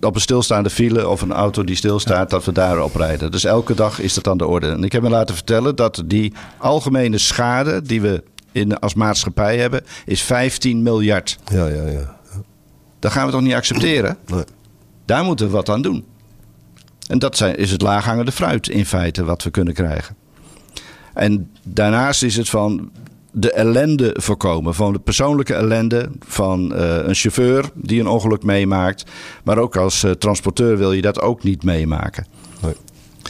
op een stilstaande file of een auto die stilstaat, dat we daarop rijden. Dus elke dag is dat aan de orde. En ik heb me laten vertellen dat die algemene schade die we in, als maatschappij hebben, is 15 miljard. Ja, ja, ja. Dat gaan we toch niet accepteren? Nee. Daar moeten we wat aan doen. En dat zijn, is het laaghangende fruit in feite wat we kunnen krijgen. En daarnaast is het van de ellende voorkomen. Van de persoonlijke ellende van eh, een chauffeur die een ongeluk meemaakt. Maar ook als eh, transporteur wil je dat ook niet meemaken. Nee.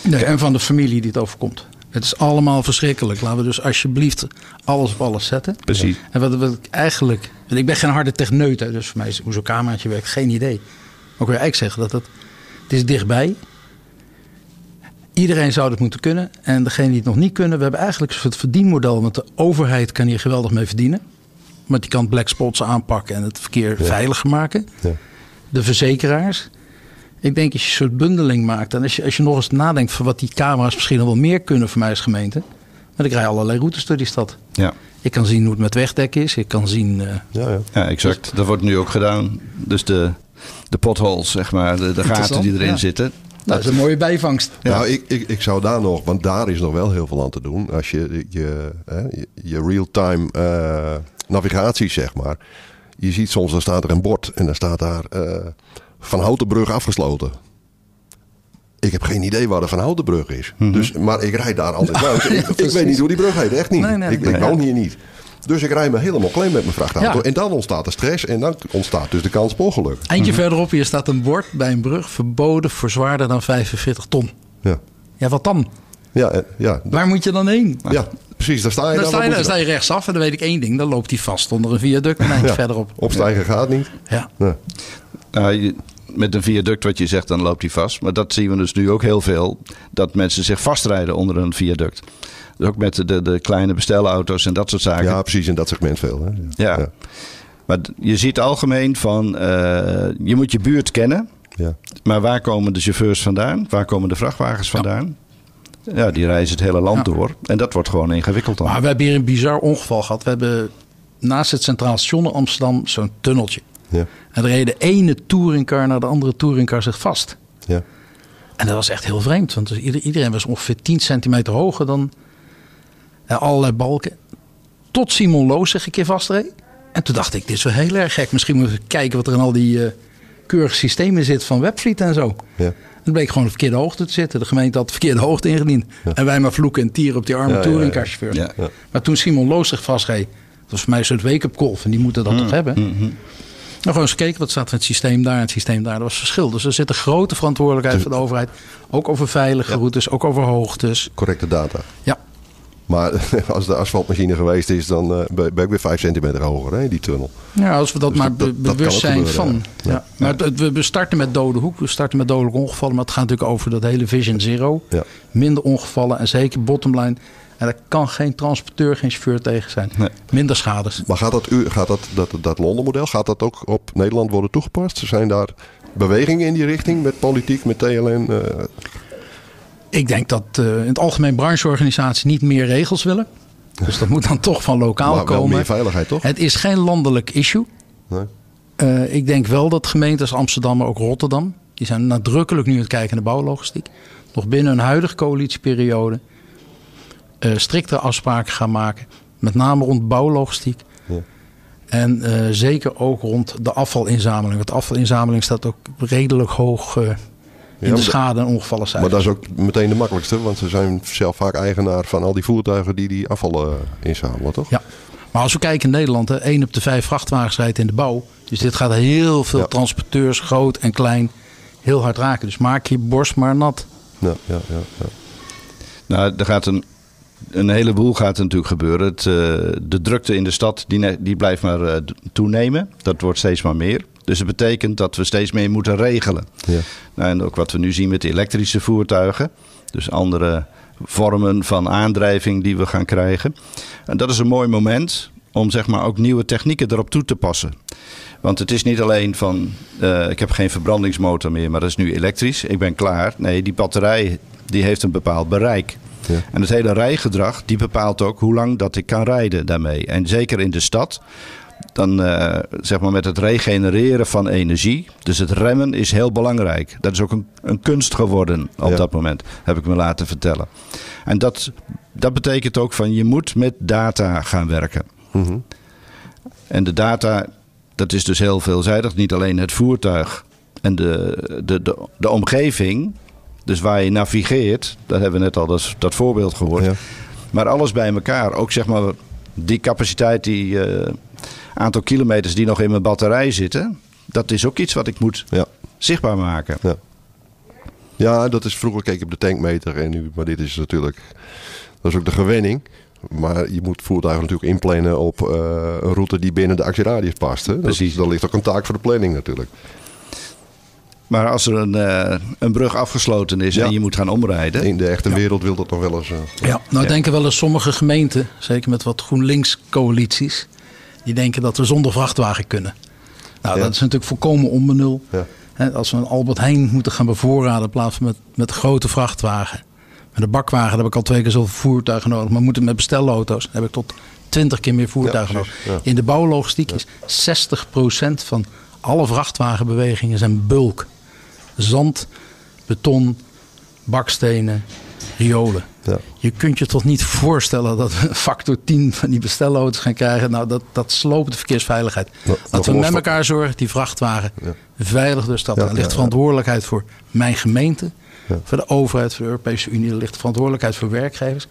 Nee, en van de familie die het overkomt. Het is allemaal verschrikkelijk. Laten we dus alsjeblieft alles op alles zetten. Precies. En wat, wat ik eigenlijk... want Ik ben geen harde techneut, dus voor mij is hoe zo'n cameraatje werkt geen idee. Maar ik wil eigenlijk zeggen dat het, het is dichtbij. Iedereen zou het moeten kunnen. En degene die het nog niet kunnen, we hebben eigenlijk een soort verdienmodel. Want de overheid kan hier geweldig mee verdienen. Want die kan black spots aanpakken en het verkeer veiliger maken. Ja. De verzekeraars. Ik denk als je een soort bundeling maakt. En als je, als je nog eens nadenkt van wat die camera's misschien nog wel meer kunnen voor mij als gemeente. Want ik rij allerlei routes door die stad. Ja, Ik kan zien hoe het met wegdek is. Ik kan zien. eh, Ja, ja. ja exact. Dat wordt nu ook gedaan. Dus de, de potholes, zeg maar, de, de gaten die erin ja. zitten. Nou, dat is een mooie bijvangst. Ja. Nou, ik, ik, ik zou daar nog, want daar is nog wel heel veel aan te doen. Als je je, hè, je, je real-time eh, navigatie, zeg maar. Je ziet soms, dan staat er een bord en dan staat daar eh, Van Houtenbrug afgesloten. Ik heb geen idee waar de Van Houtenbrug is. Mhm. dus, maar ik rijd daar altijd langs. ik, weet niet hoe die brug heet, echt niet. Nee, nee, ik, nee. ik woon hier niet. Dus ik rijd me helemaal klein met mijn vrachtauto. Ja. En dan ontstaat de stress en dan ontstaat dus de kans op ongeluk. Eindje verderop hier staat een bord bij een brug verboden voor zwaarder dan 45 ton. Ja, Ja, wat dan? ja, eh, ja, Waar moet je dan heen? ja precies. Daar sta je Dan dan. sta je, dan je sta je rechtsaf en dan weet ik één ding. Dan loopt hij vast onder een viaduct een eindje Ja. verderop. Opstijgen gaat niet. Ja. Ja. Je- met een viaduct wat je zegt, dan loopt hij vast. Maar dat zien we dus nu ook heel veel. Dat mensen zich vastrijden onder een viaduct. Dus ook met de, de kleine bestelauto's en dat soort zaken. Ja, precies in dat segment veel. Hè? Ja. Ja. Maar je ziet algemeen van, eh, je moet je buurt kennen. Ja. Maar waar komen de chauffeurs vandaan? Waar komen de vrachtwagens vandaan? Ja, die reizen het hele land Ja. door. En dat wordt gewoon ingewikkeld dan. Maar we hebben hier een bizar ongeval gehad. We hebben naast het Centraal Station in Amsterdam zo'n tunneltje. Ja. En er reed de ene touringcar naar de andere touringcar zich vast. Ja. En dat was echt heel vreemd. Want dus ieder- iedereen was ongeveer 10 centimeter hoger dan eh, allerlei balken. Tot Simon Loos zich een keer vastreed. En toen dacht ik, dit is wel heel erg gek. Misschien moeten we kijken wat er in al die eh, keurige systemen zit van Webfleet en zo. Ja. Het bleek gewoon op de verkeerde hoogte te zitten. De gemeente had de verkeerde hoogte ingediend. En wij maar vloeken en tieren op die arme Ja, ja, ja. touringcarchauffeurs. Ja. Ja. Maar toen Simon Loos zich vastreed, dat was voor mij een soort wake-up call. Van die moeten dat toch hebben. Nou, gewoon eens gekeken wat staat er in het systeem daar en het systeem daar. Dat was verschil. Dus er zit een grote verantwoordelijkheid van de overheid. Ook over veilige routes, ook over hoogtes. Correcte data. Ja. Maar als de asfaltmachine geweest is, dan eh, ben ik weer 5 centimeter hoger, hè, die tunnel. Ja, als we dat Dus maar be- dat- bewust zijn van. ja. Ja. Maar we starten met dode hoek, we starten met dodelijke ongevallen. Maar het gaat natuurlijk over dat hele Vision Zero. Ja. Minder ongevallen en zeker bottomline. En daar kan geen transporteur, geen chauffeur tegen zijn. Nee. Minder schades. Maar gaat dat, u- gaat dat, dat, dat Londen-model, gaat dat ook op Nederland worden toegepast? Zijn daar bewegingen in die richting met politiek, met TLN? eh, Ik denk dat eh, in het algemeen brancheorganisaties niet meer regels willen. Dus dat moet dan toch van lokaal maar wel komen. meer veiligheid, toch? Het is geen landelijk issue. Nee. Eh, ik denk wel dat gemeentes als Amsterdam, maar ook Rotterdam, die zijn nadrukkelijk nu aan het kijken naar bouwlogistiek, nog binnen hun huidige coalitieperiode eh strikte afspraken gaan maken. Met name rond bouwlogistiek. Ja. En eh, zeker ook rond de afvalinzameling. Want de afvalinzameling staat ook redelijk hoog eh, in Ja, de schade- en ongevallen Maar dat is ook meteen de makkelijkste, want ze zijn zelf vaak eigenaar van al die voertuigen die die afval eh, inzamelen, toch? Ja. Maar als we kijken in Nederland, hè, 1 op de 5 vrachtwagens rijdt in de bouw. Dus dit gaat heel veel Ja. transporteurs, groot en klein, heel hard raken. Dus maak je borst maar nat. Ja, ja, ja, ja. Nou, er gaat een, een heleboel gaat er natuurlijk gebeuren. Het, eh, de drukte in de stad die, die blijft maar eh, toenemen. Dat wordt steeds maar meer. Dus het betekent dat we steeds meer moeten regelen. Ja. Nou, en ook wat we nu zien met de elektrische voertuigen. Dus andere vormen van aandrijving die we gaan krijgen. En dat is een mooi moment om zeg maar ook nieuwe technieken erop toe te passen. Want het is niet alleen van, eh, ik heb geen verbrandingsmotor meer, maar dat is nu elektrisch. Ik ben klaar. Nee, die batterij die heeft een bepaald bereik. Ja. En het hele rijgedrag die bepaalt ook hoe lang dat ik kan rijden daarmee. En zeker in de stad, dan eh, zeg maar met het regenereren van energie. Dus het remmen is heel belangrijk. Dat is ook een, een kunst geworden op Ja. dat moment, heb ik me laten vertellen. En dat, dat betekent ook van je moet met data gaan werken. Mhm. En de data, dat is dus heel veelzijdig. Niet alleen het voertuig en de, de, de, de omgeving. Dus waar je navigeert, daar hebben we net al dat, dat voorbeeld gehoord. Ja. Maar alles bij elkaar. Ook zeg maar die capaciteit, die eh, aantal kilometers die nog in mijn batterij zitten. Dat is ook iets wat ik moet Ja. zichtbaar maken. Ja. ja, dat is vroeger keek ik op de tankmeter en nu, maar dit is natuurlijk, dat is ook de gewenning. Maar je moet voertuigen natuurlijk inplannen op eh, een route die binnen de actieradius past. Hè? Dat- Precies. Dat, ligt ook een taak voor de planning natuurlijk. Maar als er een, eh, een brug afgesloten is Ja. en je moet gaan omrijden. In de echte wereld wil dat nog wel eens. eh, Ja, nou Ja. denken wel eens sommige gemeenten, zeker met wat GroenLinks-coalities, die denken dat we zonder vrachtwagen kunnen. Nou, Ja. dat is natuurlijk volkomen onbenul. Ja. Hè, Als we een Albert Heijn moeten gaan bevoorraden in plaats van met, met grote vrachtwagen. Met een bakwagen heb ik al twee keer zoveel voertuigen nodig. Maar moeten met bestelauto's heb ik tot twintig keer meer voertuigen Ja, nodig. In de bouwlogistiek is 60% van alle vrachtwagenbewegingen zijn bulk. Zand, beton, bakstenen, riolen. Ja. Je kunt je toch niet voorstellen dat we een factor 10 van die bestelauto's gaan krijgen. Nou, dat, dat sloopt de verkeersveiligheid. Nog we met van- elkaar zorgen, die vrachtwagen veilig door de stad. Er ligt verantwoordelijkheid voor mijn gemeente, Ja. voor de overheid, voor de Europese Unie. Er ligt verantwoordelijkheid voor werkgevers.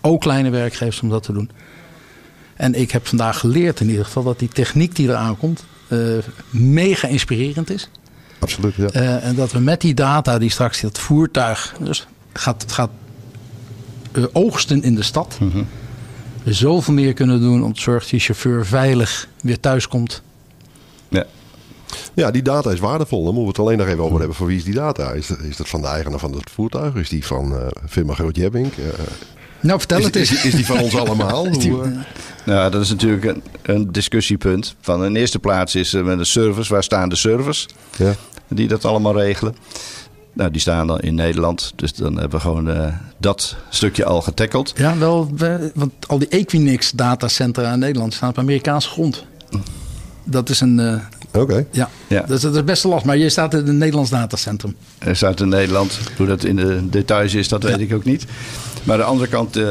Ook kleine werkgevers om dat te doen. En ik heb vandaag geleerd in ieder geval dat die techniek die eraan komt eh, mega inspirerend is. Absoluut, ja. Eh, en dat we met die data die straks dat voertuig dus gaat, gaat eh, oogsten in de stad. we zoveel meer kunnen doen om te zorgen dat die chauffeur veilig weer thuis komt. Ja. Ja, die data is waardevol. Dan moeten we het alleen nog even over hebben. Voor wie is die data? Is dat, is dat van de eigenaar van het voertuig? Is die van eh firma Groot-Jebbink? Eh, Nou, vertel is, het eens. is, is die van ons allemaal? Is die- Hoe, eh, Nou, dat is natuurlijk een, een discussiepunt. Van in eerste plaats is er met een service. Waar staan de servers ja. die dat allemaal regelen? Nou, die staan dan in Nederland. Dus dan hebben we gewoon eh, dat stukje al getackeld. Ja, wel, we- want al die Equinix datacentra in Nederland staan op Amerikaanse grond. Dat is een, eh, Oké. ja, Ja. Dat, is, dat is best last. Maar je staat in een Nederlands datacentrum. Er staat in Nederland. Hoe dat in de details is, dat weet ik ook niet. Maar aan de andere kant, eh,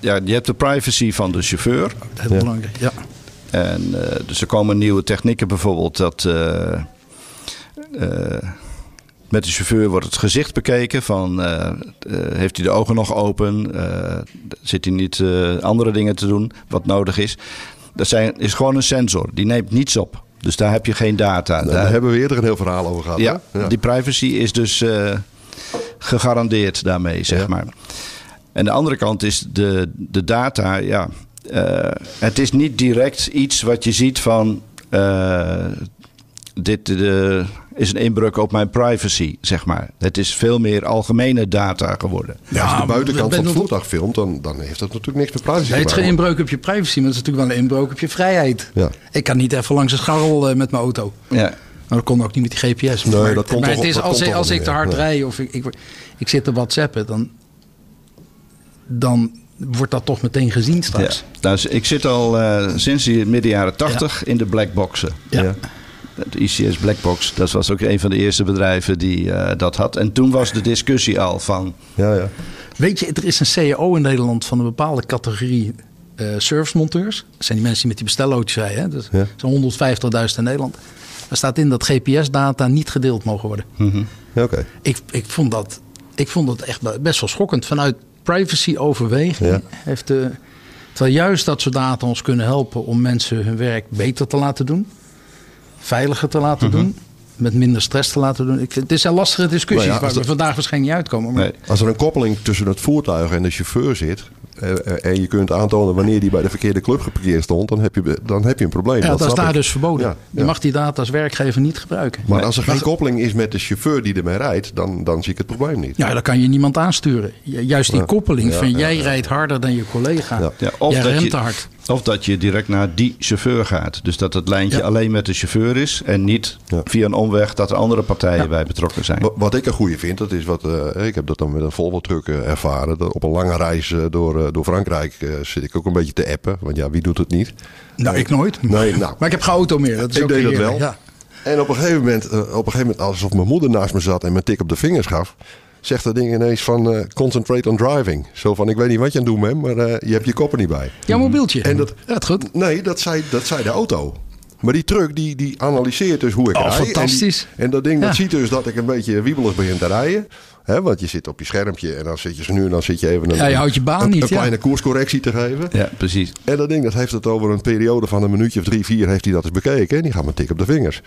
ja, je hebt de privacy van de chauffeur. Heel Ja. belangrijk. Ja. En eh, dus er komen nieuwe technieken bijvoorbeeld dat eh, eh, met de chauffeur wordt het gezicht bekeken van eh, eh, heeft hij de ogen nog open, Eh, zit hij niet eh, andere dingen te doen wat nodig is. Dat zijn, is gewoon een sensor, die neemt niets op. Dus daar heb je geen data. Daar Daar- hebben we eerder een heel verhaal over gehad. ja, hè? die privacy is dus eh, gegarandeerd daarmee, zeg Ja. maar. En de andere kant is de, de data, ja. eh, het is niet direct iets wat je ziet van. eh, dit eh, is een inbreuk op mijn privacy, zeg maar. Het is veel meer algemene data geworden. Ja, als je de buitenkant van het nog- voertuig filmt, dan, dan heeft dat natuurlijk niks met privacy Nee, het is geen inbreuk op je privacy, maar het is natuurlijk wel een inbreuk op je vrijheid. Ja. Ik kan niet even langs een scharrel met mijn auto. Ja. Maar dat kon ook niet met die GPS. Nee, maar dat komt maar toch- het is, dat als, komt ik, toch als ik te hard. Nee. rij of ik, ik, ik zit te whatsappen, dan, dan wordt dat toch meteen gezien Ja. straks. Nou, ik zit al eh, sinds de midden jaren tachtig in de blackboxen. Ja. Ja. De ICS Blackbox, dat was ook een van de eerste bedrijven die eh, dat had. En toen was de discussie al van... Ja, ja. Weet je, er is een CEO in Nederland van een bepaalde categorie eh servicemonteurs. Dat zijn die mensen die met die bestellootjes rijden. Hè? Dat Ja. zijn 150.000 in Nederland. Daar staat in dat GPS-data niet gedeeld mogen worden. Ja, Oké. Ik, ik, vond dat, ik vond dat echt best wel schokkend. Vanuit privacy-overweging Ja. heeft de. Terwijl juist dat soort data ons kunnen helpen om mensen hun werk beter te laten doen, veiliger te laten doen, met minder stress te laten doen. Ik, het is een lastige discussies Nou ja, waar we dat- vandaag waarschijnlijk niet uitkomen. Maar Nee. Als er een koppeling tussen het voertuig en de chauffeur zit. Eh, eh, en je kunt aantonen wanneer die bij de verkeerde club geparkeerd stond. dan heb je, dan heb je een probleem. ja, dat, is daar ik. dus verboden. Ja, Je ja. mag die data als werkgever niet gebruiken. Maar als er geen Maar- koppeling is met de chauffeur die ermee rijdt. dan, dan zie ik het probleem niet. Ja, dan kan je niemand aansturen. Ju- Juist die Ja. koppeling Ja, van ja, jij ja. rijdt harder dan je collega. Ja. Ja, of, jij dat remt je, te hard. Of dat je direct naar die chauffeur gaat. Dus dat het lijntje Ja. alleen met de chauffeur is. En niet Ja. via een omweg dat er andere partijen Ja. bij betrokken zijn. Wa- Wat ik een goede vind, dat is wat. eh, ik heb dat dan met een Volvo truck eh, ervaren. Dat op een lange reis eh, door, door Frankrijk eh, zit ik ook een beetje te appen. Want ja, wie doet het niet? Nou, ik nooit. Nee, nou. Maar ik heb geen auto meer. Dat is Ik ook deed dat wel. Ja. En op een gegeven moment, op een gegeven moment, alsof mijn moeder naast me zat en me een tik op de vingers gaf, zegt dat ding ineens van eh, concentrate on driving. Zo van, ik weet niet wat je aan het doen bent, maar eh, je hebt je kop er niet bij. Jouw mobieltje. En dat- ja, het goed. Nee, dat zei, dat zei de auto. Maar die truck die, die analyseert dus hoe ik Oh, rij. En die- fantastisch. En, dat ding dat Ja. ziet dus dat ik een beetje wiebelig begin te rijden. Hè, want je zit op je schermpje en dan zit je zo nu en dan zit je even een, Ja, je houdt je baan een, niet, een ja. kleine koerscorrectie te geven. Ja, precies. En dat ding dat heeft het over een periode van een minuutje of drie, vier heeft hij dat eens bekeken. En die gaat me tik op de vingers.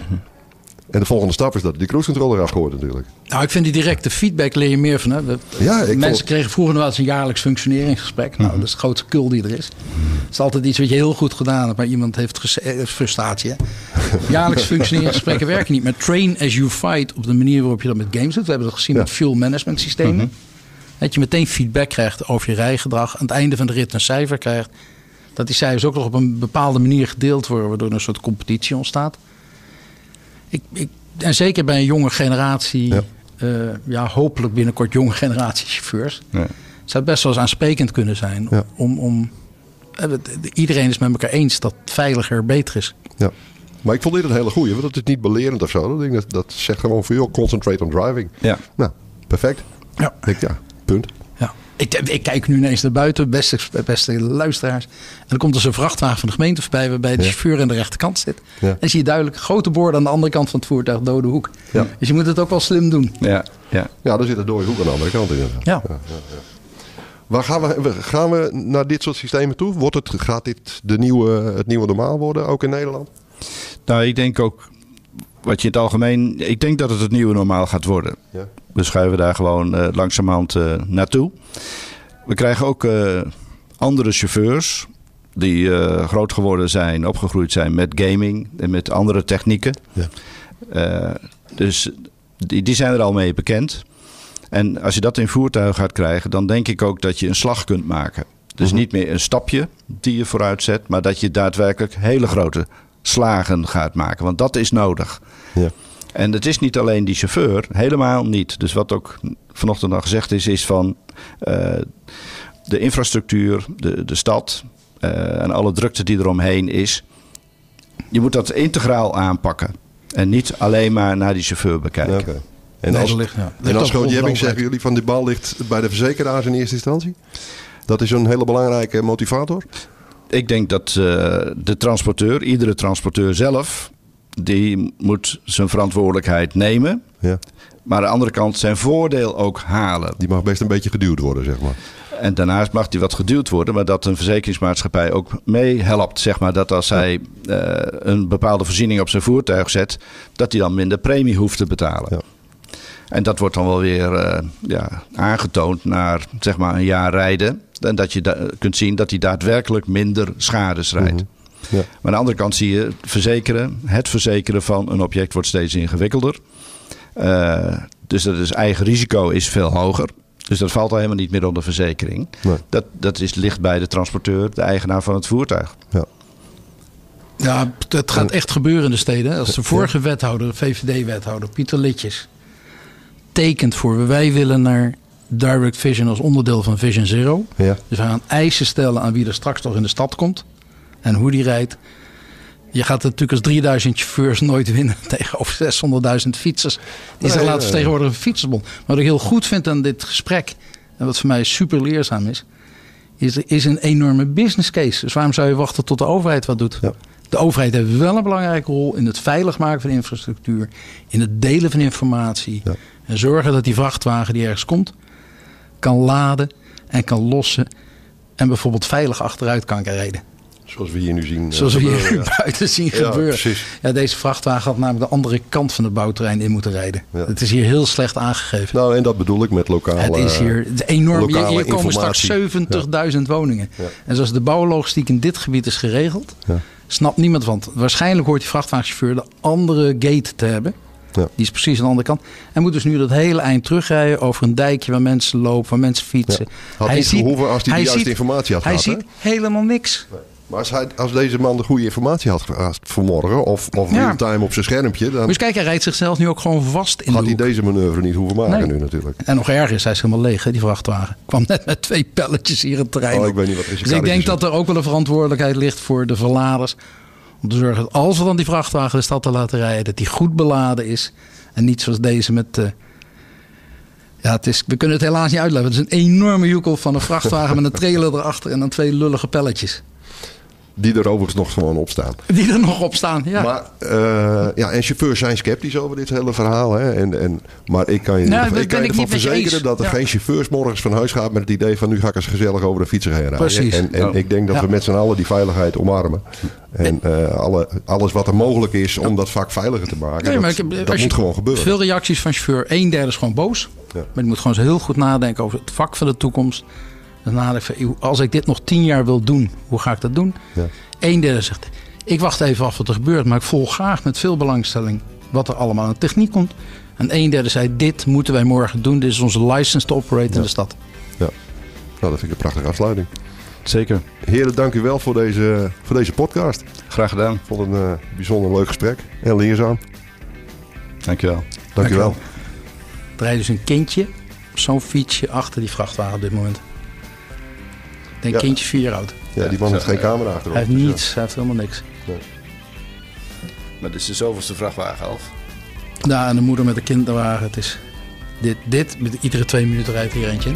En de volgende stap is dat die cruise control eraf gooit natuurlijk. Nou, ik vind die directe feedback leer je meer van. Hè. Ja, ik Mensen vond- kregen vroeger nog wel eens een jaarlijks functioneringsgesprek. Nou, dat is de grootste kul die er is. Het is altijd iets wat je heel goed gedaan hebt, maar iemand heeft eh, frustratie. Hè. Jaarlijks functioneringsgesprekken werken niet. Maar train as you fight op de manier waarop je dat met games doet. We hebben dat gezien met fuel management systemen. Dat je meteen feedback krijgt over je rijgedrag. Aan het einde van de rit een cijfer krijgt. Dat die cijfers ook nog op een bepaalde manier gedeeld worden, waardoor er een soort competitie ontstaat. Ik, ik, en zeker bij een jonge generatie, Ja. ja. ja, hopelijk binnenkort jonge generatie chauffeurs, Ja. zou het best wel eens aansprekend kunnen zijn. Ja. Om, om, eh, het- iedereen is met elkaar eens dat veiliger beter is. Ja. Maar ik vond dit een hele goeie, want het is niet belerend of zo. Dat, ding, dat, dat zegt gewoon voor joh, concentrate on driving. Ja. Nou, perfect. Ja. Ik, ja, punt. Ik, ik kijk nu ineens naar buiten, beste, beste luisteraars. En dan komt er zo'n vrachtwagen van de gemeente voorbij... waarbij de Ja. chauffeur aan de rechterkant zit. Ja. En zie je duidelijk grote borden aan de andere kant van het voertuig, dode hoek. Ja. Dus je moet het ook wel slim doen. Ja, ja. Ja, daar zit een dode hoek aan de andere kant inderdaad. Ja. Waar gaan we, we- gaan we naar dit soort systemen toe? Wordt het, gaat dit de nieuwe, het nieuwe normaal worden, ook in Nederland? Nou, ik denk ook, wat je in het algemeen... Ik denk dat het het nieuwe normaal gaat worden. Ja. We schuiven daar gewoon eh, langzamerhand eh, naartoe. We krijgen ook eh, andere chauffeurs die eh, groot geworden zijn, opgegroeid zijn met gaming en met andere technieken. Ja. Dus die, die zijn er al mee bekend. En als je dat in voertuig gaat krijgen, dan denk ik ook dat je een slag kunt maken. Dus niet meer een stapje die je vooruit zet, maar dat je daadwerkelijk hele grote slagen gaat maken. Want dat is nodig. Ja. En het is niet alleen die chauffeur, helemaal niet. Dus wat ook vanochtend al gezegd is, is van eh, de infrastructuur, de, de stad eh, en alle drukte die eromheen is. Je moet dat integraal aanpakken. En niet alleen maar naar die chauffeur bekijken. Oké. En als, ligt- ja. En als Jebbing zeggen jullie van die bal ligt bij de verzekeraars in eerste instantie? Dat is een hele belangrijke motivator. Ik denk dat eh, de transporteur, iedere transporteur zelf, die moet zijn verantwoordelijkheid nemen. Ja. Maar aan de andere kant zijn voordeel ook halen. Die mag best een beetje geduwd worden, zeg maar. En daarnaast mag die wat geduwd worden, maar dat een verzekeringsmaatschappij ook meehelpt. Zeg maar dat als hij eh, een bepaalde voorziening op zijn voertuig zet, dat hij dan minder premie hoeft te betalen. Ja. En dat wordt dan wel weer eh, ja, aangetoond naar zeg maar een jaar rijden. En dat je da- kunt zien dat hij daadwerkelijk minder schades rijdt. Mhm. Ja. Maar aan de andere kant zie je verzekeren, het verzekeren van een object wordt steeds ingewikkelder. Eh, dus dat is eigen risico is veel hoger. Dus dat valt al helemaal niet meer onder verzekering. Nee. Dat, dat is, ligt bij de transporteur, de eigenaar van het voertuig. Ja. Ja, het gaat echt gebeuren in de steden. Als de vorige wethouder, VVD-wethouder, Pieter Litjes, tekent voor wij willen naar Direct Vision als onderdeel van Vision Zero. Ja. Dus we gaan eisen stellen aan wie er straks toch in de stad komt en hoe die rijdt. Je gaat natuurlijk als 3000 chauffeurs nooit winnen tegenover 600.000 fietsers. Die Nee, zich laten nee. vertegenwoordigen een fietsersbond. Maar wat ik heel goed vind aan dit gesprek, en wat voor mij super leerzaam is, is is een enorme business case. Dus waarom zou je wachten tot de overheid wat doet? Ja. De overheid heeft wel een belangrijke rol in het veilig maken van infrastructuur, in het delen van informatie Ja. en zorgen dat die vrachtwagen die ergens komt, kan laden en kan lossen en bijvoorbeeld veilig achteruit kan rijden. Zoals we hier nu zien. eh, Zoals we hier gebeuren, nu ja. buiten zien Ja, gebeuren. precies. Ja, deze vrachtwagen had namelijk de andere kant van het bouwterrein in moeten rijden. Ja. Het is hier heel slecht aangegeven. Nou, en dat bedoel ik met lokale... het is hier het is enorm. Hier, komen straks informatie. 70.000 woningen. En zoals de bouwlogistiek in dit gebied is geregeld, Ja. snapt niemand van. Waarschijnlijk hoort die vrachtwagenchauffeur de andere gate te hebben. Ja. Die is precies aan de andere kant. En moet dus nu dat hele eind terugrijden over een dijkje waar mensen lopen, waar mensen fietsen. Had niet gehoeven als hij de juiste informatie had Hij gehad, ziet helemaal niks. Maar als, hij, als deze man de goede informatie had gehad vanmorgen... of, of Ja. real-time op zijn schermpje... dan Dus kijk, hij rijdt zichzelf nu ook gewoon vast in had de hij deze manoeuvre niet hoeven maken Nee. nu natuurlijk. En nog erger is, hij is helemaal leeg, hè, die vrachtwagen. Kwam net met twee pelletjes hier het terrein Oh, ik weet niet wat er zijn Dus ik denk dat er ook wel een verantwoordelijkheid ligt voor de verladers. Om te zorgen dat als we dan die vrachtwagen de stad te laten rijden, dat die goed beladen is. En niet zoals deze met. eh, ja, het is, we kunnen het helaas niet uitleggen. Het is een enorme joekel van een vrachtwagen met een trailer erachter en dan twee lullige pelletjes. Die er overigens nog gewoon op staan. Die er nog op staan. Ja. Maar, eh, ja, en chauffeurs zijn sceptisch over dit hele verhaal. Hè? En, en, maar ik kan je, Nou, ik kan je ervan niet met je verzekeren eens. dat er Ja. geen chauffeurs morgens van huis gaat met het idee van nu ga ik eens gezellig over de fietser heen rijden. Precies. En, en Ja. ik denk dat Ja. we met z'n allen die veiligheid omarmen. En eh, alle, alles wat er mogelijk is om dat vak veiliger te maken, Nee, maar dat, ik je- moet gewoon gebeuren. Veel reacties van chauffeur. Een derde is gewoon boos. Ja. Maar die moet gewoon eens heel goed nadenken over het vak van de toekomst. Dan nadenken van, als ik dit nog tien jaar wil doen, hoe ga ik dat doen? Ja. Een derde zegt, ik wacht even af wat er gebeurt. Maar ik volg graag met veel belangstelling wat er allemaal aan techniek komt. En een derde zei, dit moeten wij morgen doen. Dit is onze license to operate in de stad. Ja. Nou, dat vind ik een prachtige afsluiting. Zeker. Heren, dank u wel voor deze, voor deze podcast. Graag gedaan. Ik vond het een eh, bijzonder leuk gesprek en leerzaam. Dankjewel. Dank u wel. Dankjewel. Er rijdt dus een kindje op zo'n fietsje achter die vrachtwagen op dit moment. Denk Ja. kindje vier jaar oud. Ja, die man heeft geen camera achterop. Hij heeft dus ja. niets, hij heeft helemaal niks. Maar dit is de zoveelste vrachtwagen half. Ja, en de moeder met de kinderwagen. Het is dit, dit, met iedere twee minuten rijdt hier eentje in.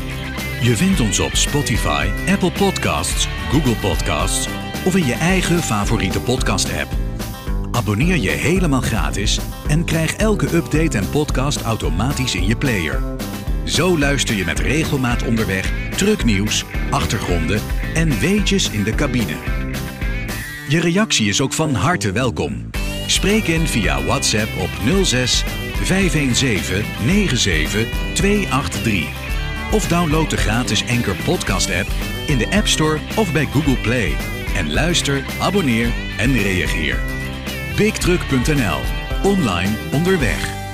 Je vindt ons op Spotify, Apple Podcasts, Google Podcasts of in je eigen favoriete podcast-app. Abonneer je helemaal gratis en krijg elke update en podcast automatisch in je player. Zo luister je met regelmaat onderweg trucknieuws, achtergronden en weetjes in de cabine. Je reactie is ook van harte welkom. Spreek in via WhatsApp op 06 517 97 283. Of download de gratis Anchor Podcast app in de App Store of bij Google Play. En luister, abonneer en reageer. BigTruck.nl. Online onderweg.